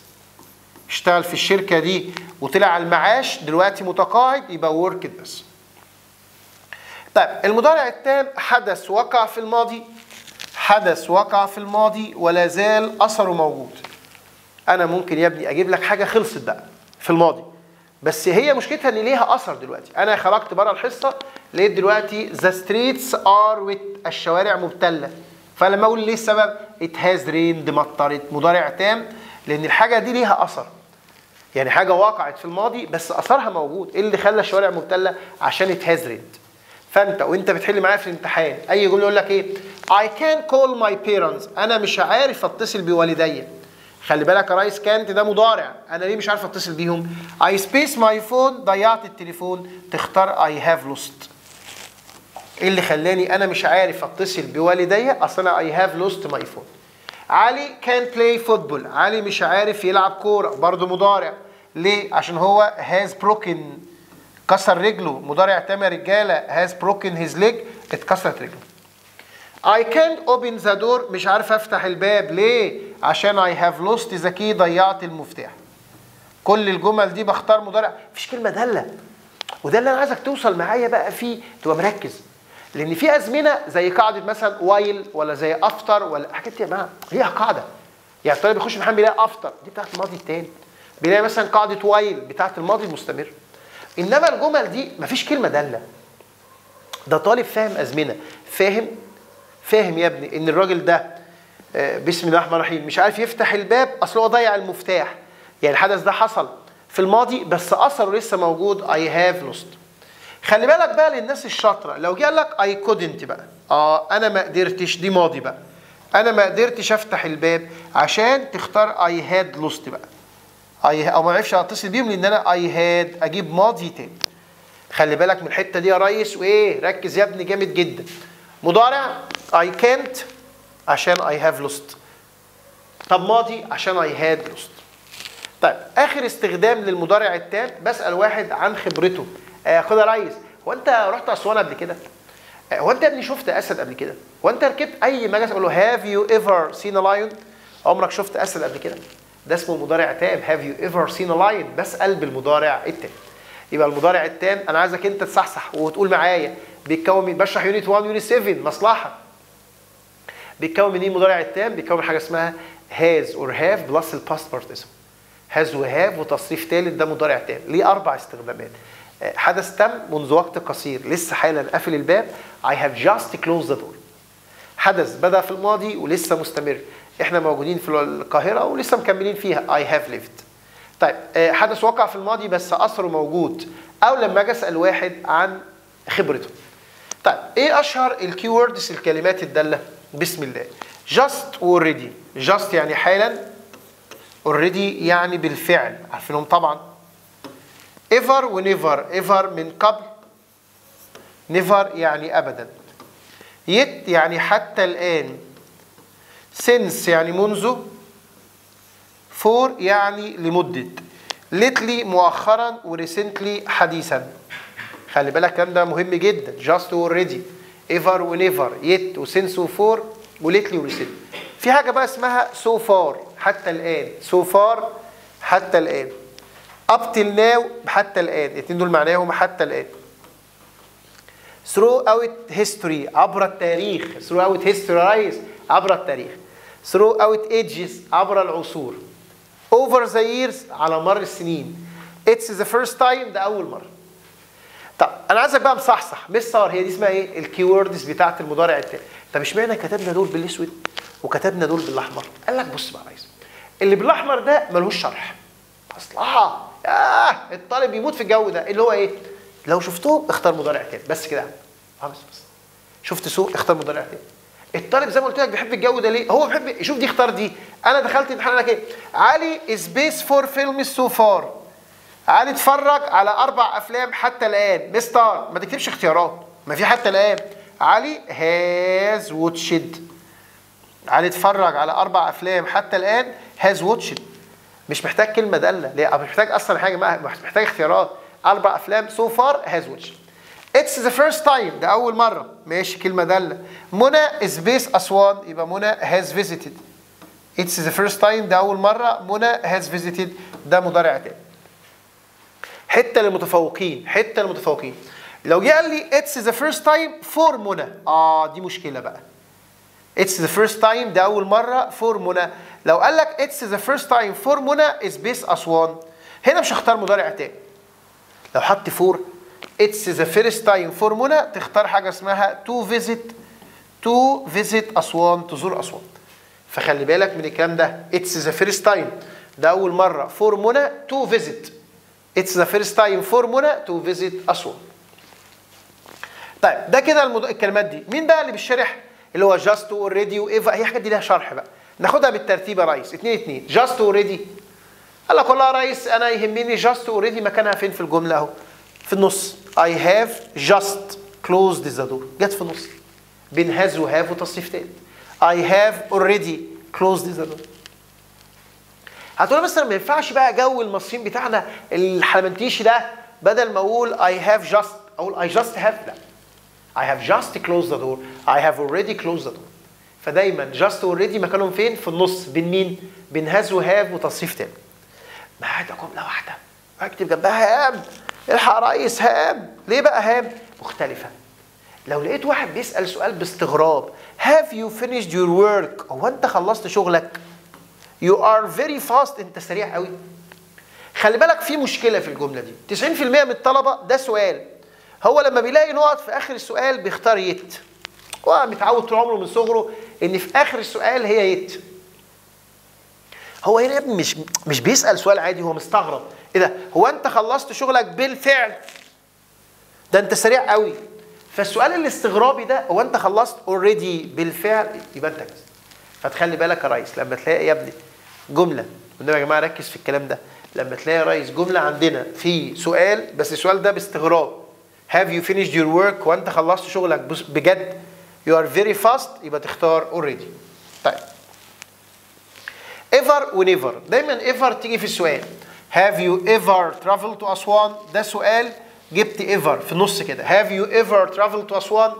اشتغل في الشركة دي وطلع على المعاش دلوقتي متقاعد يبقى worked بس. طيب المضارع التام حدث وقع في الماضي حدث وقع في الماضي ولا زال أثره موجود. أنا ممكن يا ابني أجيب لك حاجة خلصت بقى في الماضي بس هي مشكلتها إن ليها أثر دلوقتي. أنا خرجت بره الحصة لقيت دلوقتي the streets are wet الشوارع مبتلة. فلما أقول ليه السبب؟ it has rained مطرت مضارع تام لأن الحاجة دي ليها أثر. يعني حاجة وقعت في الماضي بس أثرها موجود. إيه اللي خلى الشوارع مبتلة؟ عشان it has rained فانت وانت بتحل معايا في الامتحان أي جمله يقول لك إيه؟ I can call my parents. أنا مش عارف أتصل بوالدي. خلي بالك يا ريس كانت ده مضارع. أنا ليه مش عارف أتصل بيهم؟ I space my phone ضيعت التليفون. تختار I have lost. إيه اللي خلاني أنا مش عارف أتصل بوالدي؟ أصل أنا I have lost my phone. علي كان بلاي فوتبول علي مش عارف يلعب كورة. برضه مضارع. ليه؟ عشان هو has broken كسر رجله مضارع تام يا رجالة has broken his leg اتكسرت رجله. I can't open the door مش عارف افتح الباب. ليه؟ عشان I have lost the key ضيعت المفتاح. كل الجمل دي بختار مضارع مفيش كلمة دالة. وده اللي أنا عايزك توصل معايا بقى فيه تبقى مركز. لأن في أزمنة زي قاعدة مثلا while ولا زي after ولا حاجات يا جماعة هي قاعدة. يعني الطالب بيخش امتحان بيلاقي after دي بتاعت الماضي التام. بيلاقي مثلا قاعدة while بتاعت الماضي المستمر إنما الجمل دي مفيش كلمة دالة. ده طالب فاهم أزمنة. فاهم؟ فاهم يا ابني إن الراجل ده آه، بسم الله الرحمن الرحيم مش عارف يفتح الباب أصل هو ضيع المفتاح. يعني الحدث ده حصل في الماضي بس أثره لسه موجود. I have lost خلي بالك بقى للناس الشاطرة. لو جه قال لك I couldn't بقى. آه أنا ما قدرتش. دي ماضي بقى. أنا ما قدرتش أفتح الباب عشان تختار I had lost بقى. I أو ما أعرفش أتصل بيهم لأن أنا I had أجيب ماضي تام خلي بالك من الحتة دي يا ريس. وإيه ركز يا ابني جامد جدا. مضارع I can't عشان I have lost. طب ماضي عشان I had lost. طيب آخر استخدام للمضارع التام بسأل واحد عن خبرته. آه خد يا ريس. هو أنت رحت أسوان قبل كده؟ آه، هو أنت يا ابني شفت أسد قبل كده؟ هو أنت ركبت أي مجلس؟ أقول له have you ever seen lion عمرك شفت أسد قبل كده؟ ده اسمه مضارع تام. have you ever seen a lion بسال بالمضارع التام. يبقى المضارع التام أنا عايزك أنت تصحصح وتقول معايا. بيتكون من بشرح unit 1 unit 7 مصلحة. بيتكون من إيه المضارع التام؟ بيتكون من حاجة اسمها has or have plus ال past participle has و have وتصريف ثالث ده مضارع تام. ليه أربع استخدامات؟ آه، حدث تم منذ وقت قصير. لسه حالا قافل الباب. I have just closed the door. حدث بدأ في الماضي ولسه مستمر. إحنا موجودين في القاهرة ولسه مكملين فيها. I have lived. طيب آه، حدث وقع في الماضي بس أثره موجود أو لما أجي اسال واحد عن خبرته. طيب إيه أشهر الكيوردز الكلمات الدالة؟ بسم الله. just already. just يعني حالا. already يعني بالفعل. عارفينهم طبعا. ever و never ever من قبل. never يعني ابدا. yet يعني حتى الآن. Since يعني منذ for يعني لمدة. Lately مؤخرا و recently حديثا. خلي بالك الكلام ده مهم جدا. Just already. Ever و never. Yet و since و for و lately و recently في حاجة بقى اسمها so far حتى الآن. So far حتى الآن. Up till now حتى الآن. الاثنين دول معناهم حتى الآن. Throughout history عبر التاريخ. Throughout history عبر التاريخ. Throughout ages عبر العصور. Over the years على مر السنين. It's the first time ده أول مرة. طب أنا عايزك بقى مصحصح. مش صار هي دي اسمها إيه؟ الكيوردز بتاعت المضارع التاني. طب إشمعنى كتبنا دول بالأسود وكتبنا دول بالأحمر؟ قال لك بص بقى ريس. اللي بالأحمر ده ملوش شرح. أصلها. آه الطالب يموت في الجو ده. اللي هو إيه؟ لو شفتهم اختار مضارع تام. بس كده. بس بس. شفت so far اختار مضارع تام. الطالب زي ما قلت لك بيحب الجو ده ليه؟ هو بيحب يشوف دي اختار دي. أنا دخلت امتحان لك إيه؟ علي space four film so far علي اتفرج على أربع أفلام حتى الآن. مستر ما تكتبش اختيارات. ما في حتى الآن. علي has watched علي اتفرج على أربع أفلام حتى الآن has watched مش محتاج كلمة دالة. ليه؟ مش محتاج أصلا حاجة محتاج اختيارات. أربع أفلام so far has watched it's the first time ده أول مرة. ماشي كلمة دالة. منى space أسوان يبقى منى has visited it's the first time ده أول مرة. منى has visited ده مضارع تام. حتة للمتفوقين. حتة للمتفوقين. لو جه قال لي it's the first time for منى. آه دي مشكلة بقى. it's the first time ده أول مرة for منى. لو قال لك it's the first time for منى space أسوان هنا مش هختار مضارع تام. لو حط for it's the first time for منى تختار حاجة اسمها to visit to visit أسوان تزور أسوان. فخلي بالك من الكلام ده. it's the first time ده أول مرة. for منى to visit it's the first time for منى to visit أسوان. طيب ده كده المد... الكلمات دي. مين بقى اللي بالشرح اللي هو just already و ever هي حاجات دي لها شرح بقى. ناخدها بالترتيب يا ريس اتنين. اتنين just already قال لك والله يا ريس أنا يهمني just already مكانها فين في الجملة أهو؟ في النص. I have just closed the door. جت في النص. بين has و have وتصريف تالت I have already closed the door. هتقول مثلا ما ينفعش بقى جو المصريين بتاعنا الحلمنتيشي ده بدل ما أقول I have just أقول I just have لا. I have just closed the door. I have already closed the door. فدايما just already مكانهم فين؟ في النص. بين مين؟ بين has و have وتصريف تالت ما عدا جمله واحدة أكتب جنبها هام الحق رئيس هام ليه بقى هام مختلفة. لو لقيت واحد بيسأل سؤال باستغراب have you finished your work? هو أنت خلصت شغلك؟ You are very fast. أنت سريع قوي. خلي بالك في مشكلة في الجملة دي. 90% من الطلبة ده سؤال. هو لما بيلاقي نقط في آخر السؤال بيختار يت. هو متعود طول عمره من صغره إن في آخر السؤال هي يت. هو هنا مش مش بيسأل سؤال عادي هو مستغرب. إيه ده؟ هو أنت خلصت شغلك بالفعل؟ ده أنت سريع قوي. فالسؤال الاستغرابي ده هو أنت خلصت اوريدي بالفعل؟ يبقى أنت كذا فتخلي بالك يا ريس لما تلاقي يا ابني جملة والنبي يا جماعة ركز في الكلام ده لما تلاقي يا ريس جملة عندنا في سؤال بس السؤال ده باستغراب. Have you finished your work وأنت خلصت شغلك بجد؟ You are very fast يبقى تختار already. ever و never دايما ever تيجي في السؤال have you ever travel to أسوان ده سؤال جبت ever في النص كده. have you ever travel to أسوان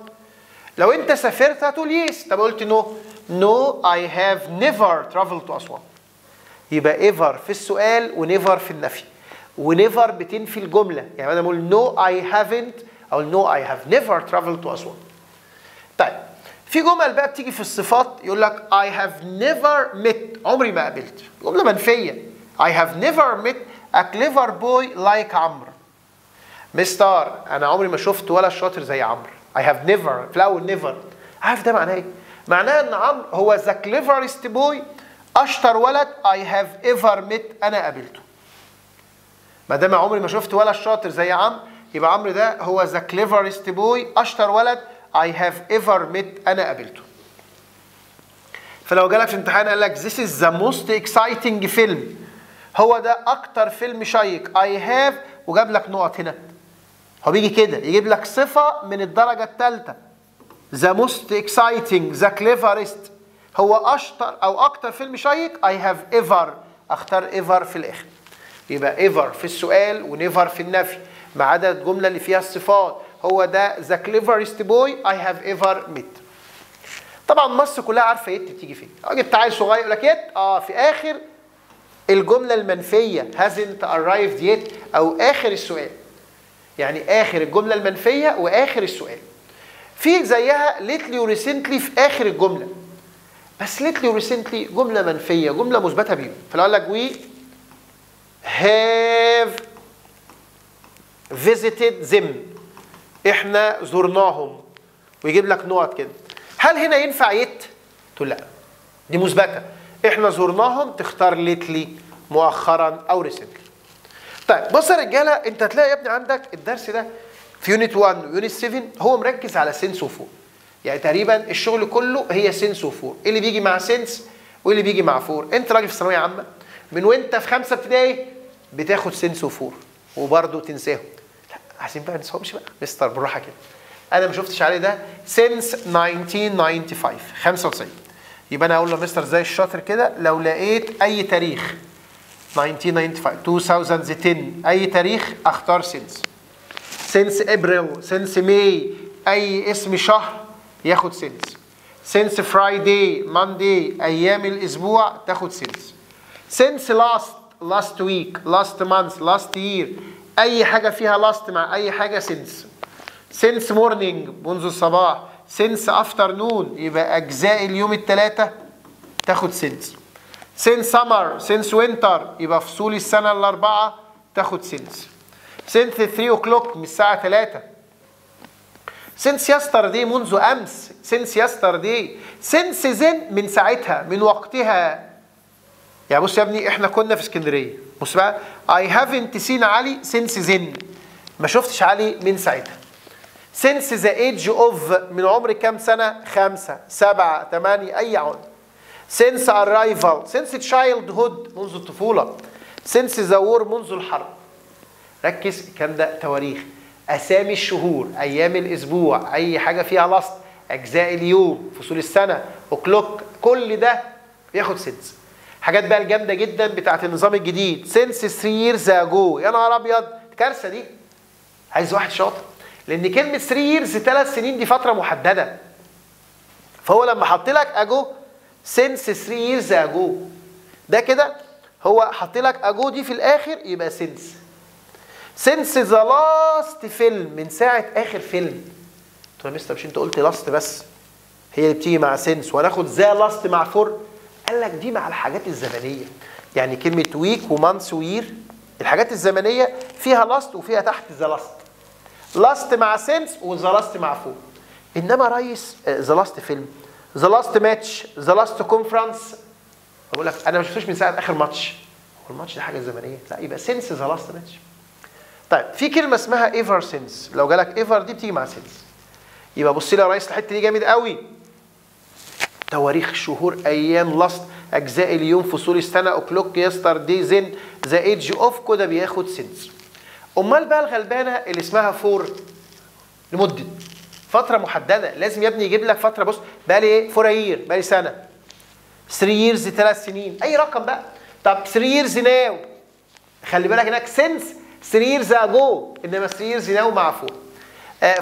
لو انت سافرت هتقول yes yes. طب قلت no no I have never travel to أسوان يبقى ever في السؤال و never في النفي. و never بتنفي الجملة. يعني أنا بقول no I haven't أو no I have never travel to أسوان في جمل بقى بتيجي في الصفات يقول لك I have never met عمري ما قابلت. جملة منفية. I have never met a clever boy like عمرو. مستر أنا عمري ما شفت ولا شاطر زي عمرو. I have never في الأول never. عارف ده معناه إيه؟ معناه إن عمرو هو the cleverest boy أشطر ولد I have ever met أنا قابلته. ما دام عمري ما شفت ولا شاطر زي عمرو يبقى عمرو ده هو the cleverest boy أشطر ولد I have ever met أنا قابلته فلو جالك في امتحان قال لك this is the most exciting film. هو ده أكتر فيلم شيق. I have وجاب لك نقط هنا. هو بيجي كده يجيب لك صفة من الدرجة الثالثة the most exciting the cleverest. هو أشطر أو أكتر فيلم شيق I have ever أختار ever في الآخر. يبقى ever في السؤال ونيفر في النفي. ما عدا الجملة اللي فيها الصفات. هو ده the cleverest boy I have ever met. طبعا مصر كلها عارفة يت تيجي فين. جبت عيل صغير يقول لك يت آه في آخر الجملة المنفية hasn't arrived yet أو آخر السؤال. يعني آخر الجملة المنفية وآخر السؤال. في زيها lately recently في آخر الجملة. بس lately recently جملة منفية جملة مثبتة بيهم. فلو قال لك we have visited them. إحنا زرناهم. ويجيب لك نقط كده. هل هنا ينفع يت؟ تقول لا. دي مثبتة. إحنا زرناهم تختار lately مؤخرا أو recently طيب بص يا رجالة أنت هتلاقي يا ابني عندك الدرس ده في unit 1 و unit 7 هو مركز على since و for يعني تقريبا الشغل كله هي since و for إيه اللي بيجي مع since وإيه اللي بيجي مع for أنت راجل في ثانوية عامة من وأنت في خمسة ابتدائي بتاخد since و for وبرضه تنساهم. عايزين بقى ننساهمش بقى مستر بالراحة كده. أنا ما شفتش عليه ده since 1995 95 يبقى أنا أقول له مستر زي الشاطر كده لو لقيت أي تاريخ 1995 2010 أي تاريخ أختار since. Since April since May أي اسم شهر ياخد since. Since Friday Monday أيام الأسبوع تاخد since. Since last last week last month last year أي حاجة فيها last مع أي حاجة since. Since morning منذ الصباح. Since afternoon يبقى أجزاء اليوم الثلاثة تاخد since. Since summer since winter يبقى فصول السنة الأربعة تاخد since. Since 3 o'clock من الساعة 3 since yesterday منذ أمس. Since yesterday. Since then من ساعتها من وقتها. يعني بص يا ابني إحنا كنا في اسكندرية. بص بقى I haven't seen علي since then. ما شفتش علي من ساعتها. Since the age of من عمر كام سنة؟ خمسة سبعة ثمانية أي عمر. Since arrival since childhood منذ الطفولة. Since the war منذ الحرب. ركز الكلام ده تواريخ. أسامي الشهور أيام الأسبوع أي حاجة فيها لاست أجزاء اليوم فصول السنة و o'clock كل ده بياخد since حاجات بقى الجامدة جدا بتاعت النظام الجديد. Since 3 years ago. يا نهار أبيض. كارثة دي. عايز واحد شاطر. لأن كلمة 3 years ثلاث سنين دي فترة محددة. فهو لما حط لك ago since 3 years ago ده كده هو حط لك اجو دي في الآخر يبقى since since the last film من ساعة آخر فيلم قلت له يا مستر مش أنت قلت last بس؟ هي اللي بتيجي مع since وناخد the last مع for قال لك دي مع الحاجات الزمنية. يعني كلمة week و month و year الحاجات الزمنية فيها last وفيها تحت the last last مع since و the last مع for. إنما ريس the last film. the last match the last conference بقول لك أنا ما شفتوش من ساعة آخر ماتش. هو الماتش ده حاجة زمنية؟ لا يبقى since the last match طيب في كلمة اسمها ever since لو جالك ever دي بتيجي مع since يبقى بص لي يا ريس الحتة دي جامد قوي. تواريخ شهور أيام last أجزاء اليوم فصول السنة o'clock yesterday then the age of كده بياخد since أمال بقى الغلبانة اللي اسمها for لمدة فترة محددة لازم يا ابني يجيب لك فترة بص بقى لي إيه؟ for year بقى لي سنة. 3 years ثلاث سنين. أي رقم بقى. طب 3 years now. خلي بالك هناك since 3 years ago إنما 3 years now مع for.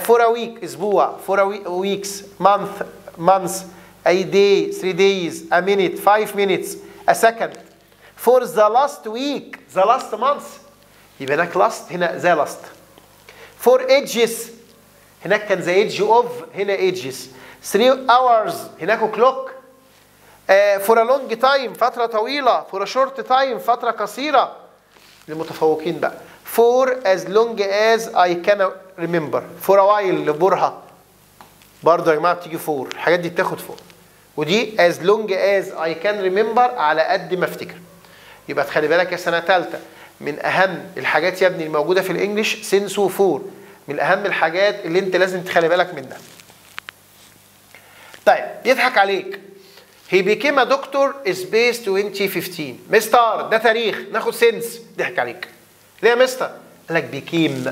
for week أسبوع. for weeks month month a day 3 days a minute 5 minutes a second for the last week the last month يبقى هناك last هنا the last for ages هناك كان the age of هنا ages 3 hours هناك o'clock for a long time فترة طويلة. for a short time فترة قصيرة. للمتفوقين بقى. فور as long as I can remember. for a while لبرهة. برضه يا جماعة بتيجي for. الحاجات دي بتاخد for. ودي as long as I can remember على قد ما افتكر. يبقى تخلي بالك يا سنة ثالثه من أهم الحاجات يا ابني الموجودة في ال English since و for من أهم الحاجات اللي انت لازم تخلي بالك منها. طيب يضحك عليك. He became a doctor space 2015 مستر ده تاريخ. ناخد since ضحك عليك. ليه يا مستر؟ قال لك became.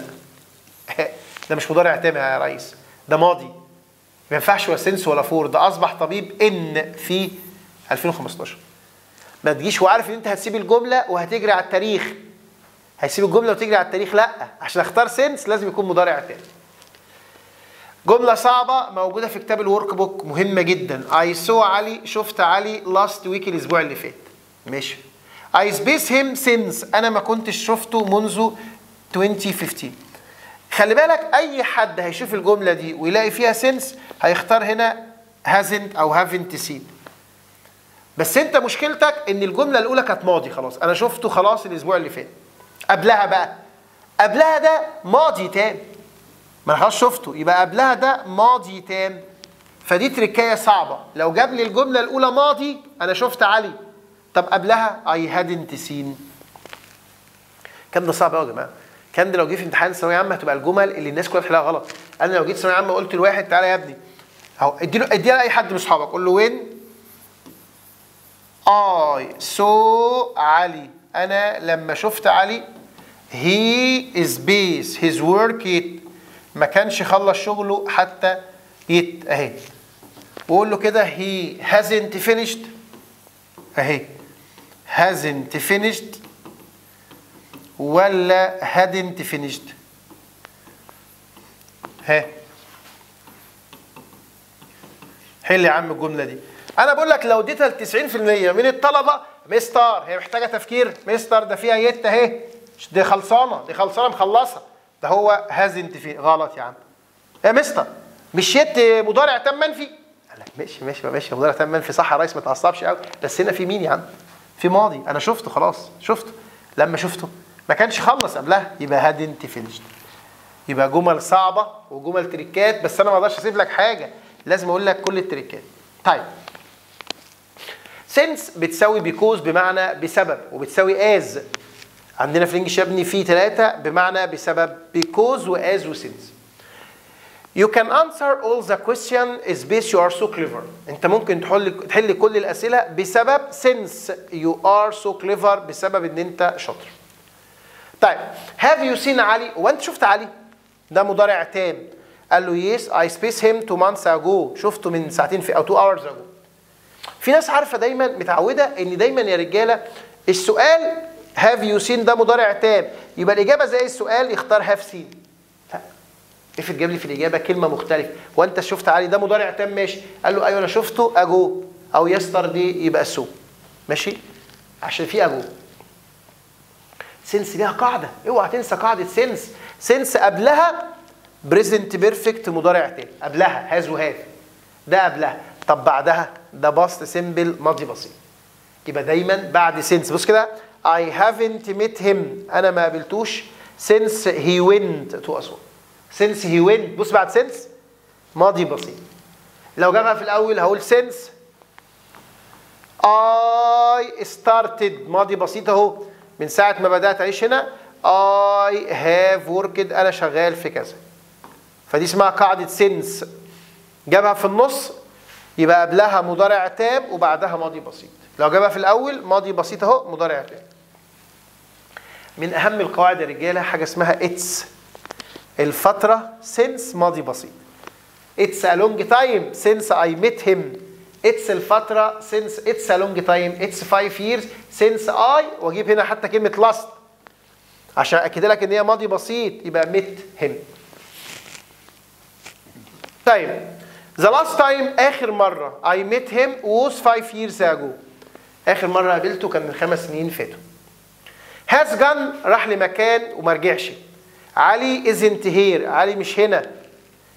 ده مش مضارع تام يا ريس. ده ماضي. ما ينفعش ولا since ولا for. ده أصبح طبيب in في 2015 ما تجيش وعارف إن أنت هتسيب الجملة وهتجري على التاريخ. هيسيب الجملة وتجري على التاريخ؟ لأ. عشان أختار since لازم يكون مضارع تام جملة صعبة موجودة في كتاب ال workbook مهمة جدا. I saw علي شفت علي last week الأسبوع اللي فات. ماشي. I space him since أنا ما كنتش شفته منذ 2015 خلي بالك أي حد هيشوف الجملة دي ويلاقي فيها since هيختار هنا hasn't أو haven't seen بس أنت مشكلتك إن الجملة الأولى كانت ماضي خلاص. أنا شفته خلاص الأسبوع اللي فات. قبلها بقى. قبلها ده ماضي تام. ما أنا خلاص شفته. يبقى قبلها ده ماضي تام. فدي تركاية صعبة. لو جاب لي الجملة الأولى ماضي أنا شفت علي. طب قبلها I hadn't seen كان ده صعب قوي يا جماعة. كان ده لو جه في امتحان ثانوية عامة هتبقى الجمل اللي الناس كلها بتحلها غلط. أنا لو جيت ثانوية عامة قلت لواحد تعالى يا ابني. أهو اديله اديها لأي حد من أصحابك. قول له when? I saw علي. أنا لما شفت علي he space his work ما كانش خلص شغله حتى yet أهي. وقول له كده he hasn't finished. أهي. hasn't finished. ولا hadn't finished. ها. حل يا عم الجملة دي. أنا بقول لك لو اديتها ل 90% من الطلبة مستر هي محتاجة تفكير. مستر ده فيها yet أهي. دي خلصانة دي خلصانة مخلصه ده هو hasn't في غلط يا عم. يا مستر مش yet مضارع تام منفي؟ قال لك ماشي ماشي ماشي مضارع تام منفي صح يا ريس ما تعصبش قوي بس هنا في مين يا عم؟ في ماضي. أنا شفته خلاص شفته. لما شفته ما كانش خلص قبلها. يبقى hadn't finished يبقى جمل صعبة وجمل تريكات بس أنا ما أقدرش أسيب لك حاجة. لازم أقول لك كل التريكات. طيب. since بتساوي because بمعنى بسبب وبتساوي as عندنا في ال English يا ابني في ثلاثة بمعنى بسبب because و as و since You can answer all the questions space you are so clever. أنت ممكن تحل تحل كل الأسئلة بسبب since you are so clever بسبب إن أنت شاطر. طيب have you seen علي؟ هو انت شفت علي؟ ده مضارع تام. قال له yes I spaced him two months ago. شفته من ساعتين في أو two hours ago. في ناس عارفة دايما متعودة إن دايما يا رجالة السؤال have you seen ده مضارع تام. يبقى الإجابة زي السؤال يختار have seen. لا افرض جاب لي في الإجابة كلمة مختلفة. هو انت شفت علي؟ ده مضارع تام ماشي. قال له أيوه أنا شفته اجو أو يستر دي يبقى سو ماشي؟ عشان في اجو since ليها قاعدة. اوعى تنسى قاعدة since. since قبلها present perfect مضارع تام قبلها has و have ده قبلها. طب بعدها ده past simple ماضي بسيط يبقى دايما بعد since. بص كده. I haven't met him. أنا ما قابلتوش since he went to أسوان since he went. بص بعد since ماضي بسيط لو جابها في الأول هقول since I started ماضي بسيط اهو من ساعة ما بدأت أعيش هنا I have worked أنا شغال في كذا. فدي اسمها قاعدة since. جابها في النص يبقى قبلها مضارع تام وبعدها ماضي بسيط. لو جابها في الأول ماضي بسيط أهو مضارع تام. من أهم القواعد يا رجالة حاجة اسمها اتس الفترة since ماضي بسيط. It's a long time since I met him. It's الفترة since it's a long time It's five years since I وأجيب هنا حتى كلمة last. عشان أكد لك إن هي ماضي بسيط يبقى met him طيب The last time آخر مرة I met him was five years ago. آخر مرة قابلته كان من خمس سنين فاتوا. Has gone راح لمكان وما رجعش. علي isn't here علي مش هنا.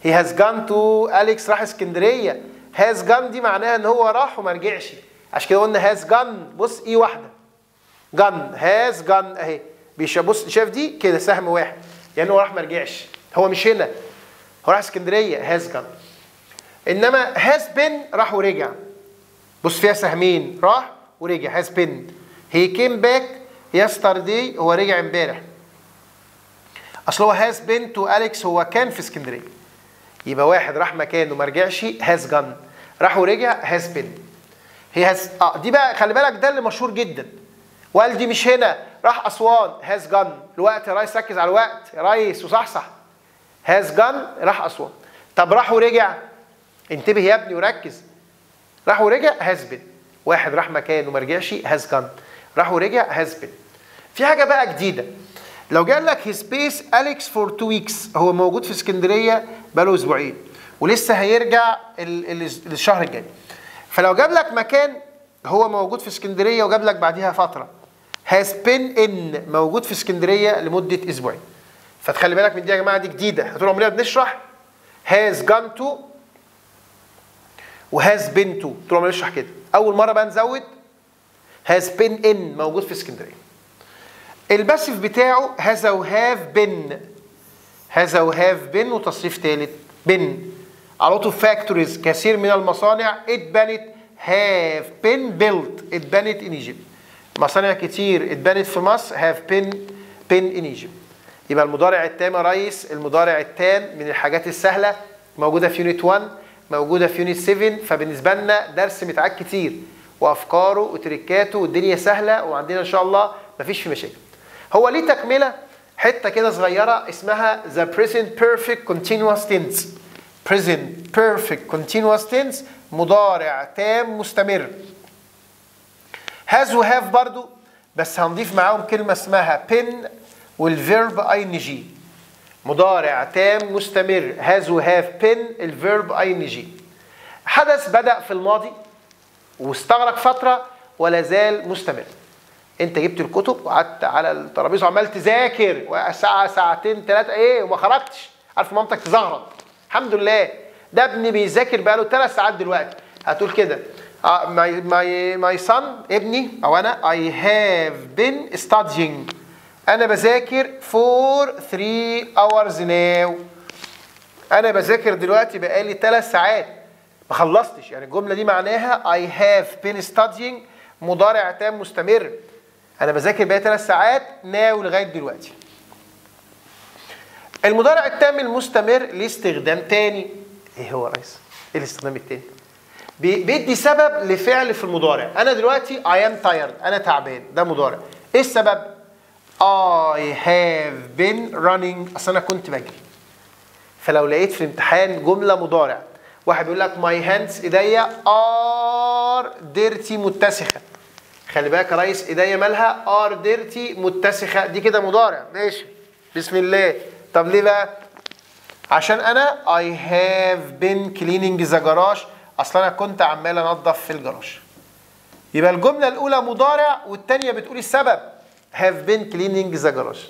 He has gone to أليكس راح اسكندرية. Has gone دي معناها إن هو راح وما رجعش. عشان كده قلنا has gone بص إيه واحدة. gone has gone أهي. بص شايف دي؟ كده سهم واحد. يعني هو راح ما رجعش. هو مش هنا. هو راح اسكندرية has gone إنما has been راح ورجع. بص فيها سهمين راح ورجع. has been he came back yesterday هو رجع امبارح. أصل هو has been to Alex هو كان في اسكندرية. يبقى واحد راح مكان وما رجعش has gone راح ورجع has been he has آه دي بقى خلي بالك ده اللي مشهور جدا. where's your dad? مش هنا راح أسوان has gone الوقت يا ريس ركز على الوقت. يا ريس وصحصح has gone راح أسوان. طب راح ورجع. انتبه يا ابني وركز. راح ورجع has been واحد راح مكان وما رجعش has gone راح ورجع has been في حاجة بقى جديدة. لو جاب لك space Alex for two weeks هو موجود في اسكندرية بقاله أسبوعين ولسه هيرجع ال- ال- الشهر الجاي. فلو جاب لك مكان هو موجود في اسكندرية وجاب لك بعديها فترة has been in موجود في اسكندرية لمدة أسبوعين. فتخلي بالك من دي يا جماعة دي جديدة. طول عمرنا بنشرح has gone to و has been to طول عمرنا بنشرح كده. أول مرة بقى نزود has been in موجود في اسكندرية. ال passive بتاعه has و have been. has و have been وتصريف ثالث been. a lot of factories كثير من المصانع اتبنت have been built اتبنت in Egypt مصانع كتير اتبنت في مصر have been been in Egypt يبقى المضارع التام يا ريس المضارع التام من الحاجات السهلة موجودة في unit 1 موجودة في unit 7 فبالنسبة لنا درس متعاد كتير. وأفكاره وتريكاته والدنيا سهلة وعندنا إن شاء الله مفيش في مشاكل. هو ليه تكملة؟ حتة كده صغيرة اسمها the present perfect continuous tense. Present perfect continuous tense مضارع تام مستمر. Has و have برضو بس هنضيف معاهم كلمة اسمها been وال verb ing. مضارع تام مستمر. Has و have been ال verb ing. حدث بدأ في الماضي واستغرق فترة ولا زال مستمر. انت جبت الكتب وقعدت على الترابيزة وعمال تذاكر ساعه ساعتين ثلاثة إيه وما خرجتش. عارف مامتك تزغرط الحمد لله. ده ابني بيذاكر بقاله ثلاث ساعات دلوقتي. هتقول كده. my my my son ابني أو أنا I have been studying. أنا بذاكر for 3 hours now. أنا بذاكر دلوقتي بقالي ثلاث ساعات. ما خلصتش. يعني الجملة دي معناها I have been studying. مضارع تام مستمر. أنا بذاكر بقالي ثلاث ساعات now لغاية دلوقتي. المضارع التام المستمر ليه استخدام تاني. إيه هو يا ريس؟ إيه الاستخدام التاني؟ بي- بيدي سبب لفعل في المضارع. أنا دلوقتي I am tired. أنا تعبان. ده مضارع. إيه السبب؟ I have been running. أصل أنا كنت بجري. فلو لقيت في الامتحان جملة مضارع واحد بيقول لك my hands إيديا are dirty متسخة. خلي بالك يا ريس إيديا مالها are dirty متسخة. دي كده مضارع. ماشي. بسم الله. طب ليه بقى؟ عشان أنا I have been cleaning the garage. أصلا أنا كنت عمال أنظف في الجراج. يبقى الجملة الأولى مضارع والثانيه بتقول السبب. Have been cleaning the garage.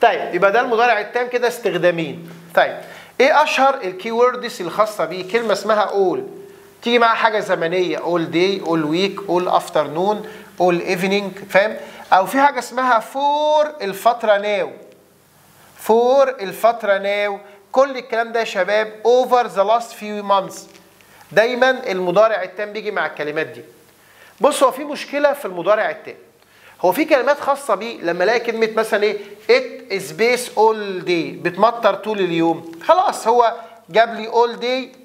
طيب يبقى ده المضارع التام كده استخدامين. طيب إيه أشهر ال key words الخاصة بيه؟ كلمة اسمها all. تيجي معاها حاجة زمنية all day all week all afternoon all evening فاهم؟ أو في حاجة اسمها for الفترة ناو for الفترة ناو كل الكلام ده يا شباب over the last few months. دايما المضارع التام بيجي مع الكلمات دي. بص هو في مشكلة في المضارع التام. هو في كلمات خاصة بيه لما ألاقي كلمة مثلا إيه؟ It space all day. بتمطر طول اليوم. خلاص هو جاب لي all day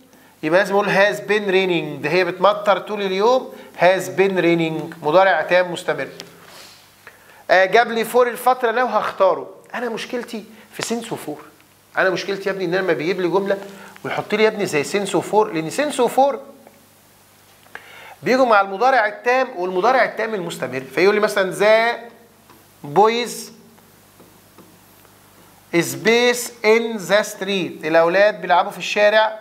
يبقى لازم أقول has been raining. ده هي بتمطر طول اليوم. has been raining. مضارع تام مستمر. آه جاب لي for الفترة لو هختاره. أنا مشكلتي في since و for أنا مشكلتي يا ابني إن أنا لما بيجيب لي جملة ويحط لي يا ابني زي since و for لأن since و for بيجوا مع المضارع التام والمضارع التام المستمر. فيقول لي مثلا the boys space in the street الأولاد بيلعبوا في الشارع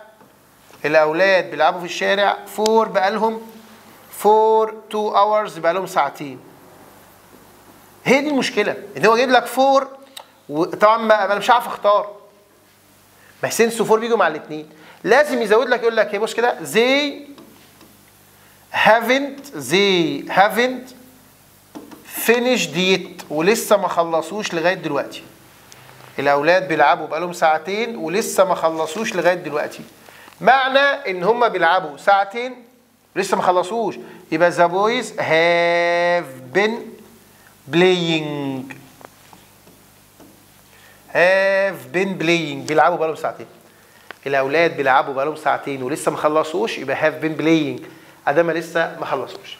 الأولاد بيلعبوا في الشارع for بقالهم for two hours بقالهم ساعتين. هي دي المشكلة إن هو جايب لك for وطبعا ما أنا مش عارف أختار. ما since و for بيجوا مع الاثنين لازم يزود لك يقول لك إيه بص كده زي haven't they haven't finished yet ولسه ما خلصوش لغاية دلوقتي. الأولاد بيلعبوا بقالهم ساعتين ولسه ما خلصوش لغاية دلوقتي. معنى إن هم بيلعبوا ساعتين لسه ما خلصوش. يبقى the boys have been playing. Have been playing. بيلعبوا بقالهم ساعتين. الأولاد بيلعبوا بقالهم ساعتين ولسه ما خلصوش يبقى have been playing أدام لسه ما خلصوش.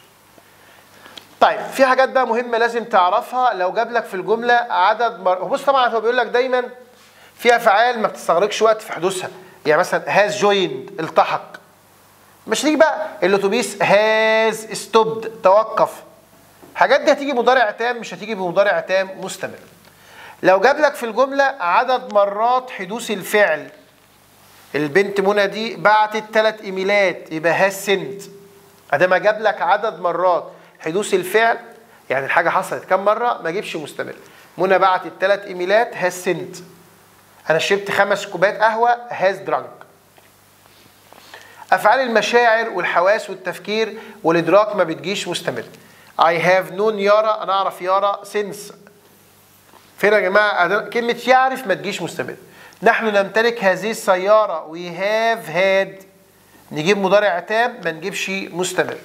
طيب في حاجات بقى مهمة لازم تعرفها. لو جاب لك في الجملة عدد مر... بص طبعا هو بيقول لك دايما في أفعال ما بتستغرقش وقت في حدوثها. يعني مثلا has joined التحق. مش تيجي بقى الأتوبيس has stopped توقف. الحاجات دي هتيجي مضارع تام مش هتيجي بمضارع تام مستمر. لو جاب لك في الجملة عدد مرات حدوث الفعل البنت منى دي بعتت ثلاث إيميلات يبقى has sent أدام جاب لك عدد مرات حدوث الفعل يعني الحاجة حصلت كم مرة؟ ما اجيبش مستمر. منى بعتت ثلاث إيميلات has sent أنا شربت خمس كوبايات قهوة has drunk أفعال المشاعر والحواس والتفكير والإدراك ما بتجيش مستمر. I have known يارا أنا أعرف يارا since. فين يا جماعة؟ كلمة يعرف ما تجيش مستمر. نحن نمتلك هذه السيارة. We have had. نجيب مضارع تام ما نجيبش مستمر.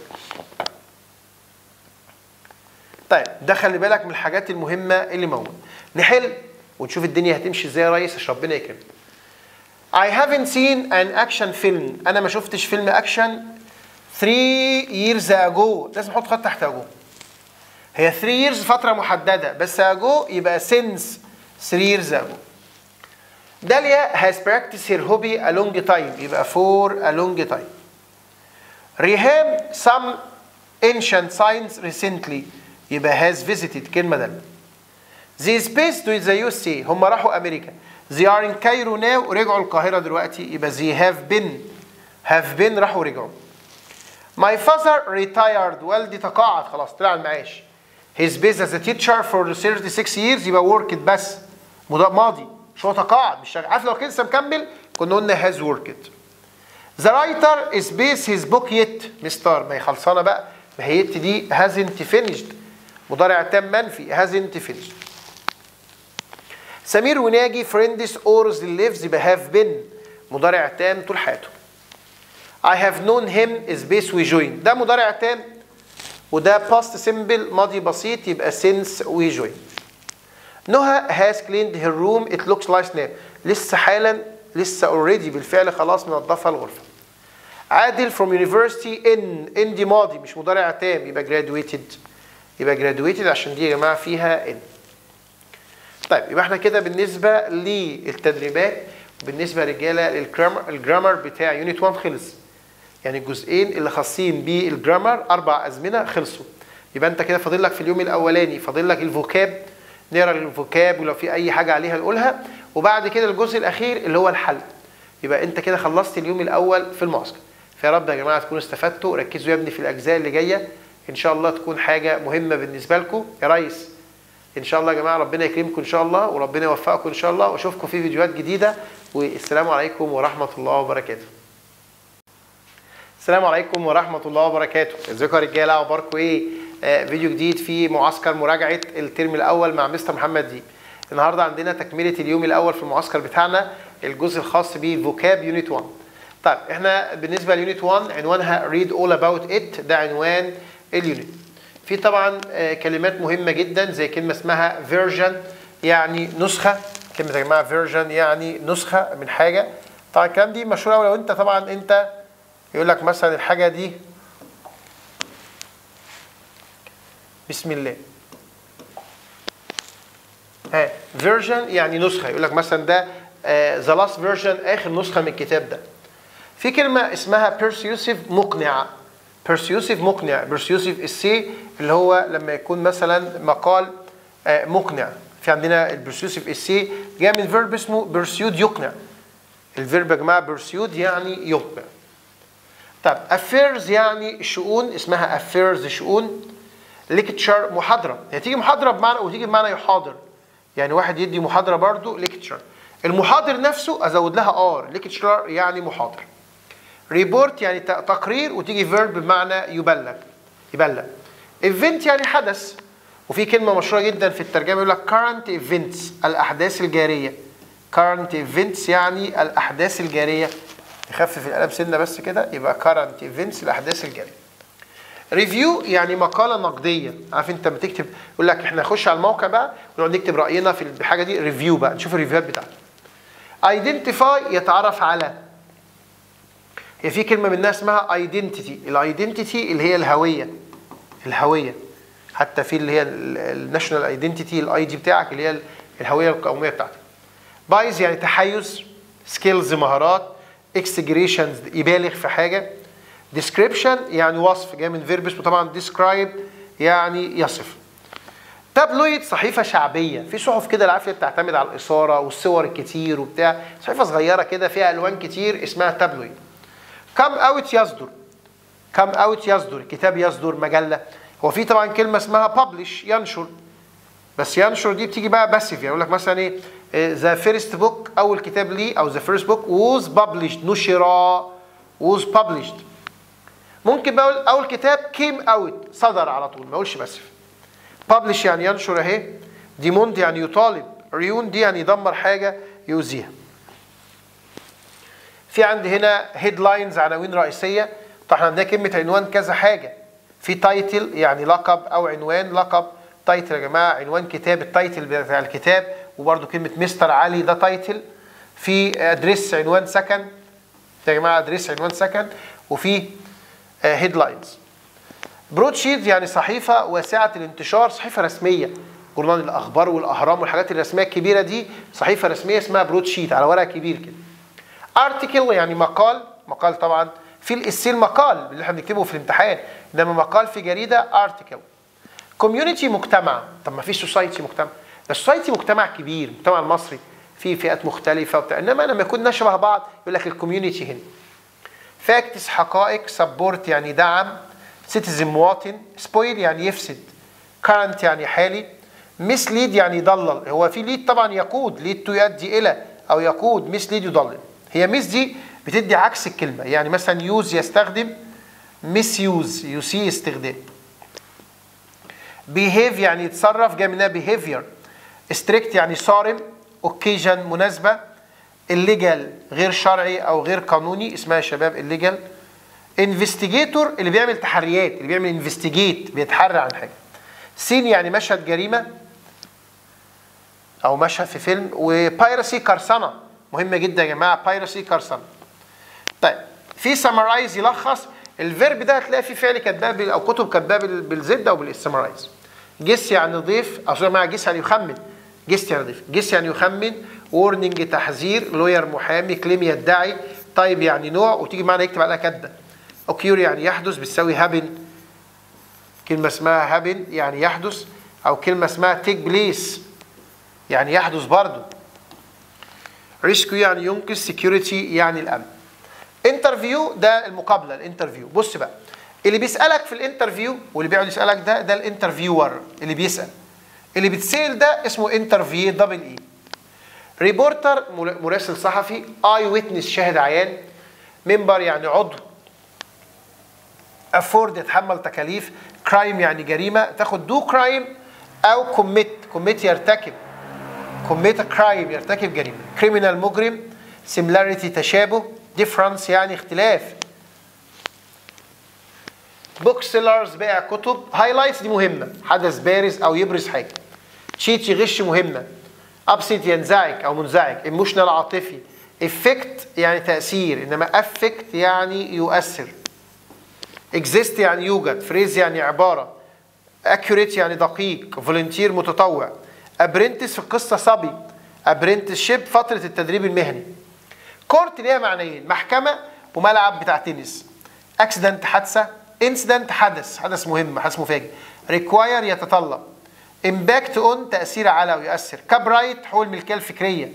طيب ده خلي بالك من الحاجات المهمة اللي موجودة. نحل ونشوف الدنيا هتمشي إزاي يا ريس عشان ربنا يكرمك I haven't seen an action film أنا ما شفتش فيلم أكشن 3 years ago لازم أحط خط تحت ago هي 3 years فترة محددة بس ago يبقى since 3 years ago داليا has practiced her hobby a long time يبقى for a long time ريهام some ancient signs recently يبقى has visited كلمة داليا The space to the USA هم راحوا أمريكا They are in Cairo now رجعوا القاهرة دلوقتي يبقى they have been have been راحوا رجعوا My father retired والدي تقاعد خلاص طلع المعاش His base as a teacher for 36 years يبقى worked بس ماضي مش هو تقاعد مش عارف لو كان لسه مكمل كنا قلنا has worked The writer is based his book yet مستر ما هي خلصانه بقى ما هي دي hasn't finished مضارع تام منفي hasn't finished سمير وناجي friends all their lives يبقى have been مضارع تام طول حياته. I have known him since we joined. ده مضارع تام وده past simple ماضي بسيط يبقى since we joined. نهى has cleaned her room. It looks nice now. لسه حالا لسه already بالفعل خلاص منظفه الغرفة. عادل from university in in دي ماضي مش مضارع تام. يبقى graduated يبقى graduated عشان دي يا جماعة فيها in. طيب يبقى إحنا كده بالنسبة للتدريبات بالنسبة رجالة للجرامر الجرامر بتاع يونت 1 خلص. يعني الجزئين اللي خاصين بالجرامر أربع أزمنة خلصوا. يبقى انت كده فاضل لك في اليوم الأولاني فاضل لك الفوكاب نقرأ الفوكاب ولو في أي حاجة عليها نقولها. وبعد كده الجزء الأخير اللي هو الحل. يبقى انت كده خلصت اليوم الأول في المعسكر فيا رب يا جماعة تكونوا استفدتوا. ركزوا يا ابني في الأجزاء اللي جاية. إن شاء الله تكون حاجة مهمة بالنسبة لكم. يا ريس. إن شاء الله يا جماعة ربنا يكرمكم إن شاء الله وربنا يوفقكم إن شاء الله. وأشوفكم في فيديوهات جديدة. والسلام عليكم ورحمة الله وبركاته. السلام عليكم ورحمة الله وبركاته. ازيكم يا رجالة؟ أخباركم إيه؟ آه فيديو جديد في معسكر مراجعة الترم الأول مع مستر محمد ديب النهارده عندنا تكملة اليوم الأول في المعسكر بتاعنا الجزء الخاص ب vocab unit 1 طيب إحنا بالنسبة ل unit 1 عنوانها read all about it. ده عنوان ال unit في طبعا كلمات مهمة جدا زي كلمة اسمها version يعني نسخة. كلمة يا جماعة version يعني نسخة من حاجة. طبعا الكلام دي مشهور قوي لو أنت طبعا أنت يقول لك مثلا الحاجة دي. بسم الله. ها version يعني نسخة. يقول لك مثلا ده the last version آخر نسخة من الكتاب ده. في كلمة اسمها persuasive مقنعة. Persuasive مقنع. persuasive essay اللي هو لما يكون مثلا مقال مقنع. في عندنا ال persuasive essay جاي من verb اسمه persuade يقنع. ال verb يا جماعة persuade يعني يقنع. طب affairs يعني شؤون اسمها affairs شؤون. lecture محاضرة. هي تيجي محاضرة بمعنى وتيجي بمعنى يحاضر. يعني واحد يدي محاضرة برضو lecture المحاضر نفسه أزود لها r lecturer يعني محاضر. report يعني تقرير وتيجي verb بمعنى يبلغ. يبلغ. event يعني حدث. وفي كلمة مشهورة جدا في الترجمة يقول لك current events الأحداث الجارية. current events يعني الأحداث الجارية. نخفف القلم سنة بس كده يبقى current events الأحداث الجارية. review يعني مقالة نقدية. عارف أنت لما تكتب يقول لك إحنا نخش على الموقع بقى ونقعد نكتب رأينا في الحاجة دي review بقى. نشوف ال review هات بتاعته identify يتعرف على. هي في كلمة منها اسمها identity ال identity اللي هي الهوية. الهوية. حتى في اللي هي ال national identity ال ID بتاعك اللي هي الهوية القومية بتاعتك. bias يعني تحيز skills مهارات. اكسجريشنز يبالغ في حاجة. description يعني وصف جاي من verb وطبعا describe يعني يصف. tabloid صحيفة شعبية. في صحف كده العافية بتعتمد على الإثارة والصور الكتير وبتاع. صحيفة صغيرة كده فيها ألوان كتير اسمها tabloid come out يصدر؟ come out يصدر؟ كتاب يصدر مجلة. هو في طبعا كلمة اسمها publish ينشر. بس ينشر دي بتيجي بقى passive يعني يقول لك مثلا إيه the first book أول كتاب ليه أو the first book was published نشر was published ممكن بقى أقول أول كتاب came out صدر على طول ما أقولش passive publish يعني ينشر أهي. demand يعني يطالب. ruin دي يعني يدمر حاجة يؤذيها. في عندي هنا headlines عناوين رئيسية. طبعا عندنا كلمة عنوان كذا حاجة. في title يعني لقب أو عنوان لقب. title يا جماعة عنوان كتاب. ال title بتاع الكتاب وبرده كلمة مستر علي ده title في address عنوان سكن يا جماعة address عنوان سكن وفي headlines broadsheet يعني صحيفة واسعة الانتشار صحيفة رسمية. جورنال الأخبار والأهرام والحاجات الرسمية الكبيرة دي صحيفة رسمية اسمها broadsheet على ورق كبير كده. article يعني مقال. مقال طبعا في ال essay ال مقال اللي إحنا بنكتبه في الامتحان. إنما مقال في جريدة article community مجتمع. طب ما فيش society مجتمع. ال society مجتمع كبير المجتمع المصري فيه فئات مختلفة وبتاع. إنما لما كنا شبه بعض يقول لك ال community هنا. facts حقائق support يعني دعم. citizen مواطن. spoil يعني يفسد. current يعني حالي. mislead يعني يضلل. هو في lead طبعا يقود. lead to يؤدي إلى أو يقود. mislead يضلل. هي mis دي بتدي عكس الكلمة. يعني مثلا use يستخدم misuse يسيء استخدام behave يعني يتصرف جاي منها behaviour strict يعني صارم occasion مناسبة. illegal غير شرعي أو غير قانوني اسمها يا شباب illegal investigator اللي بيعمل تحريات اللي بيعمل investigate بيتحرى عن حاجة. scene يعني مشهد جريمة أو مشهد في فيلم و piracy قرصنه مهمة جدا يا جماعة piracy قرصنه طيب في summarise يلخص ال verb ده هتلاقي فيه فعل كاتباه أو كتب كاتباه بالزد أو بالسمرايز جس يعني ضيف أو يا جماعة guess يعني يخمن. guest يعني ضيف guess يعني يخمن warning تحذير lawyer محامي claim يدعي type يعني نوع وتيجي معنا يكتب عليها كده occur يعني يحدث بتساوي happen كلمة اسمها happen يعني يحدث أو كلمة اسمها take place يعني يحدث برضه rescue يعني ينقذ security يعني الأمن. interview ده المقابلة ال interview بص بقى اللي بيسألك في ال interview واللي بيقعد يسألك ده ده ال interviewer اللي بيسأل. اللي بيتسأل ده اسمه interviewee double e reporter مراسل صحفي eyewitness شاهد عيان member يعني عضو. afford يتحمل تكاليف. crime يعني جريمة. تاخد do crime أو commit commit يرتكب. commit crime يرتكب جريمة. criminal مجرم similarity تشابه difference يعني اختلاف. booksellers بائع كتب highlights دي مهمة. حدث بارز أو يبرز حاجة. cheat يغش مهمة. upset ينزعج أو منزعج. emotional عاطفي. effect يعني تأثير إنما affect يعني يؤثر. exist يعني يوجد. phrase يعني عبارة. accurate يعني دقيق. volunteer متطوع. Apprentice في القصة صبي. apprenticeship فترة التدريب المهني. court ليها معنيين. محكمة وملعب بتاع تنس. accident حادثة. incident حدث حدث مهم. حدث مفاجئ. Require يتطلب. Impact on تأثير على ويؤثر. copyright حقوق الملكية الفكرية.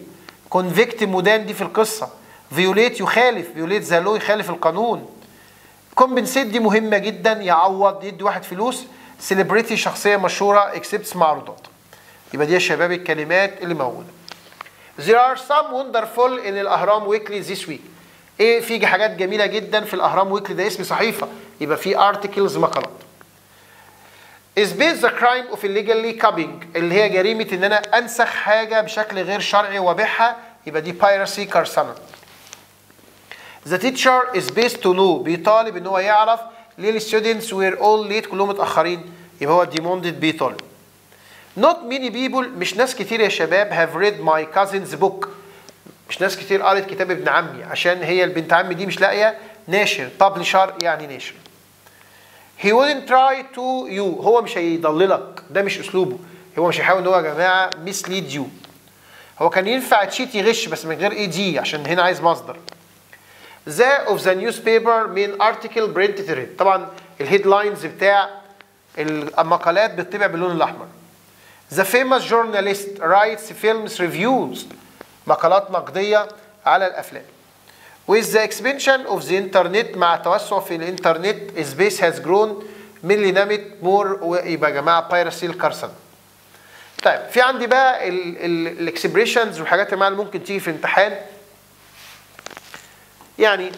Convict مدان دي في القصة. Violate يخالف. Violate the يخالف القانون. compensate دي مهمة جدا. يعوض يدي واحد فلوس. celebrity شخصية مشهورة. exhibits معروضات. يبقى دي يا شباب الكلمات اللي موجودة There are some wonderful in الأهرام Weekly this week. إيه في حاجات جميلة جدا في الأهرام Weekly ده اسم صحيفة يبقى في articles مقالات. Is based the crime of illegally copying اللي هي جريمة إن أنا أنسخ حاجة بشكل غير شرعي وأبيعها يبقى دي piracy قرصنة. The teacher is based to know بيطالب إن هو يعرف ليه الستودنتس were all late كلهم متأخرين يبقى هو demanded بيطالب. Not many people مش ناس كتير يا شباب have read my cousin's book. مش ناس كتير قرت كتاب ابن عمي عشان هي البنت عمي دي مش لاقية ناشر publisher يعني ناشر. He wouldn't try to you. هو مش هيضللك. ده مش أسلوبه. هو مش هيحاول إن هو يا جماعة mislead you. هو كان ينفع cheat يغش بس من غير ed عشان هنا عايز مصدر. of the newspaper من article print طبعا ال headlines بتاع المقالات بتطبع باللون الأحمر. The famous journalist writes films reviews مقالات نقدية على الأفلام. With the expansion of the internet مع التوسع في الإنترنت space has grown اللي نمت more ويبقى يا جماعة piracy القرصنة. طيب في عندي بقى ال expressions والحاجات يا جماعة اللي ممكن تيجي في امتحان يعني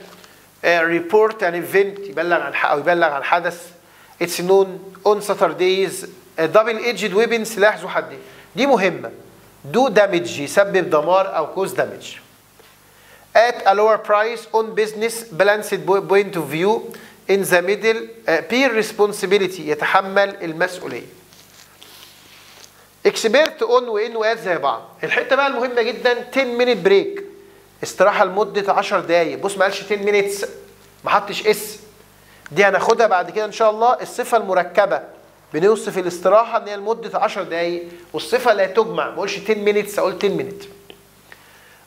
report an event يبلغ عن أو يبلغ عن حدث it's known on Saturdays double-edged weapon سلاح ذو حدين. دي مهمة. do damage يسبب دمار أو cause damage at a lower price on business balanced point of view in the middle uh, bear responsibility يتحمل المسؤولية. expert on و in و at زي بعض. الحتة بقى المهمة جدا 10 minute break استراحة لمدة 10 دقائق بص ما قالش 10 minutes ما حطش s دي هناخدها بعد كده إن شاء الله. الصفة المركبة. بنوصف الاستراحة إن هي لمدة 10 دقائق والصفة لا تجمع ما أقولش 10 minutes أقول 10 minute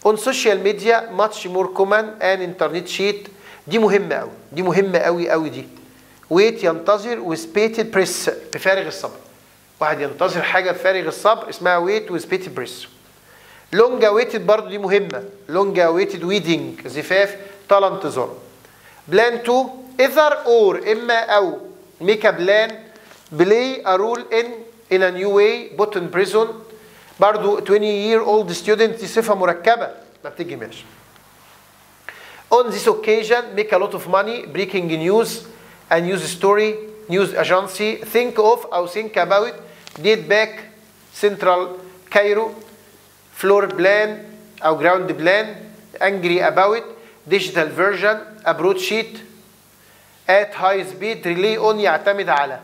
on social media much more common an internet sheet دي مهمة قوي دي مهمة قوي قوي دي. wait ينتظر with bated breath بفارغ الصبر. واحد ينتظر حاجة بفارغ الصبر اسمها wait with bated breath long-awaited برضه دي مهمة. long-awaited wedding زفاف طال انتظار. بلان 2 إذر اور إما أو. ميك بلان بلاي ا رول ان in a new way put in prison برضو 20 year old student دي صفة مركبة ما بتجمعش on this occasion make a lot of money breaking news a news story news agency think of أو think about date back central Cairo floor plan أو ground plan angry about digital version a broadsheet at high speed relay on يعتمد على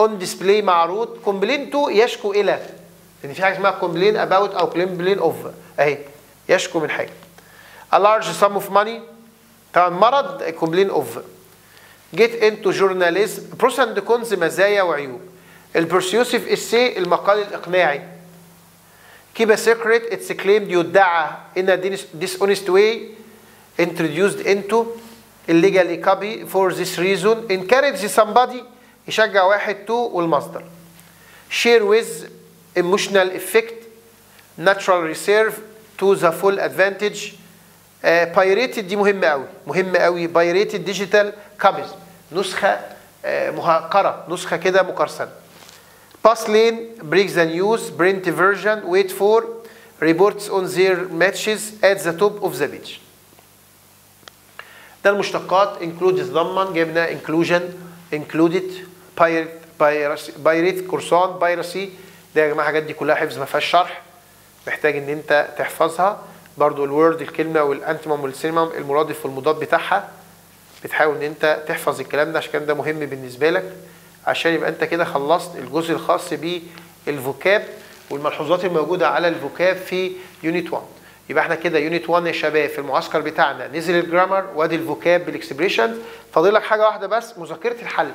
on display معروض. complain to يشكو إلى. لأن في حاجة اسمها complain about أو complain of أهي يشكو من حاجة a large sum of money. طبعا مرض complain of get into journalism pros and cons مزايا وعيوب. البرسيوسيف اسي المقال الإقناعي. A secret. It's claimed يدعى in a dishonest way. Introduced into illegally copy for this reason. Encourage somebody يشجع واحد تو والمصدر. Share with emotional effect natural reserve to the full advantage. بايريتد دي مهمة قوي مهمة قوي بايريتد ديجيتال copies نسخة آه مهكرة نسخة كده مقرصنة. bus lane break the news print version wait for reports on their matches at the top of the page. ده المشتقات. include يتضمن جبنا inclusion included. pirate قرصان piracy. ده يا جماعة الحاجات دي كلها حفظ ما فيهاش شرح. محتاج إن أنت تحفظها. برضو ال word الكلمة وال antonym وال synonym المرادف والمضاد بتاعها. بتحاول إن أنت تحفظ الكلام ده عشان كان ده مهم بالنسبة لك. عشان يبقى أنت كده خلصت الجزء الخاص بال vocab والملحوظات الموجودة على ال vocab في unit 1 يبقى إحنا كده unit 1 يا شباب في المعسكر بتاعنا. نزل ال grammar وادي ال vocab بال expression فاضل لك حاجة واحدة بس مذكره الحل.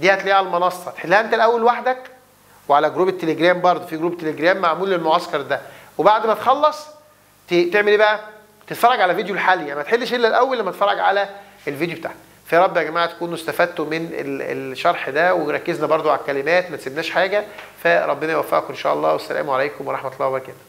دي هتلاقيها على المنصة. تحلها انت الأول لوحدك وعلى group ال Telegram برضه. في group Telegram معمول للمعسكر ده. وبعد ما تخلص تعمل إيه بقى؟ تتفرج على فيديو الحل يعني ما تحلش إلا الأول لما تتفرج على الفيديو بتاعك. فيا رب يا جماعة تكونوا استفدتوا من الشرح ده وركزنا برضو على الكلمات ما تسيبناش حاجة. فربنا يوفقكم إن شاء الله. والسلام عليكم ورحمة الله وبركاته.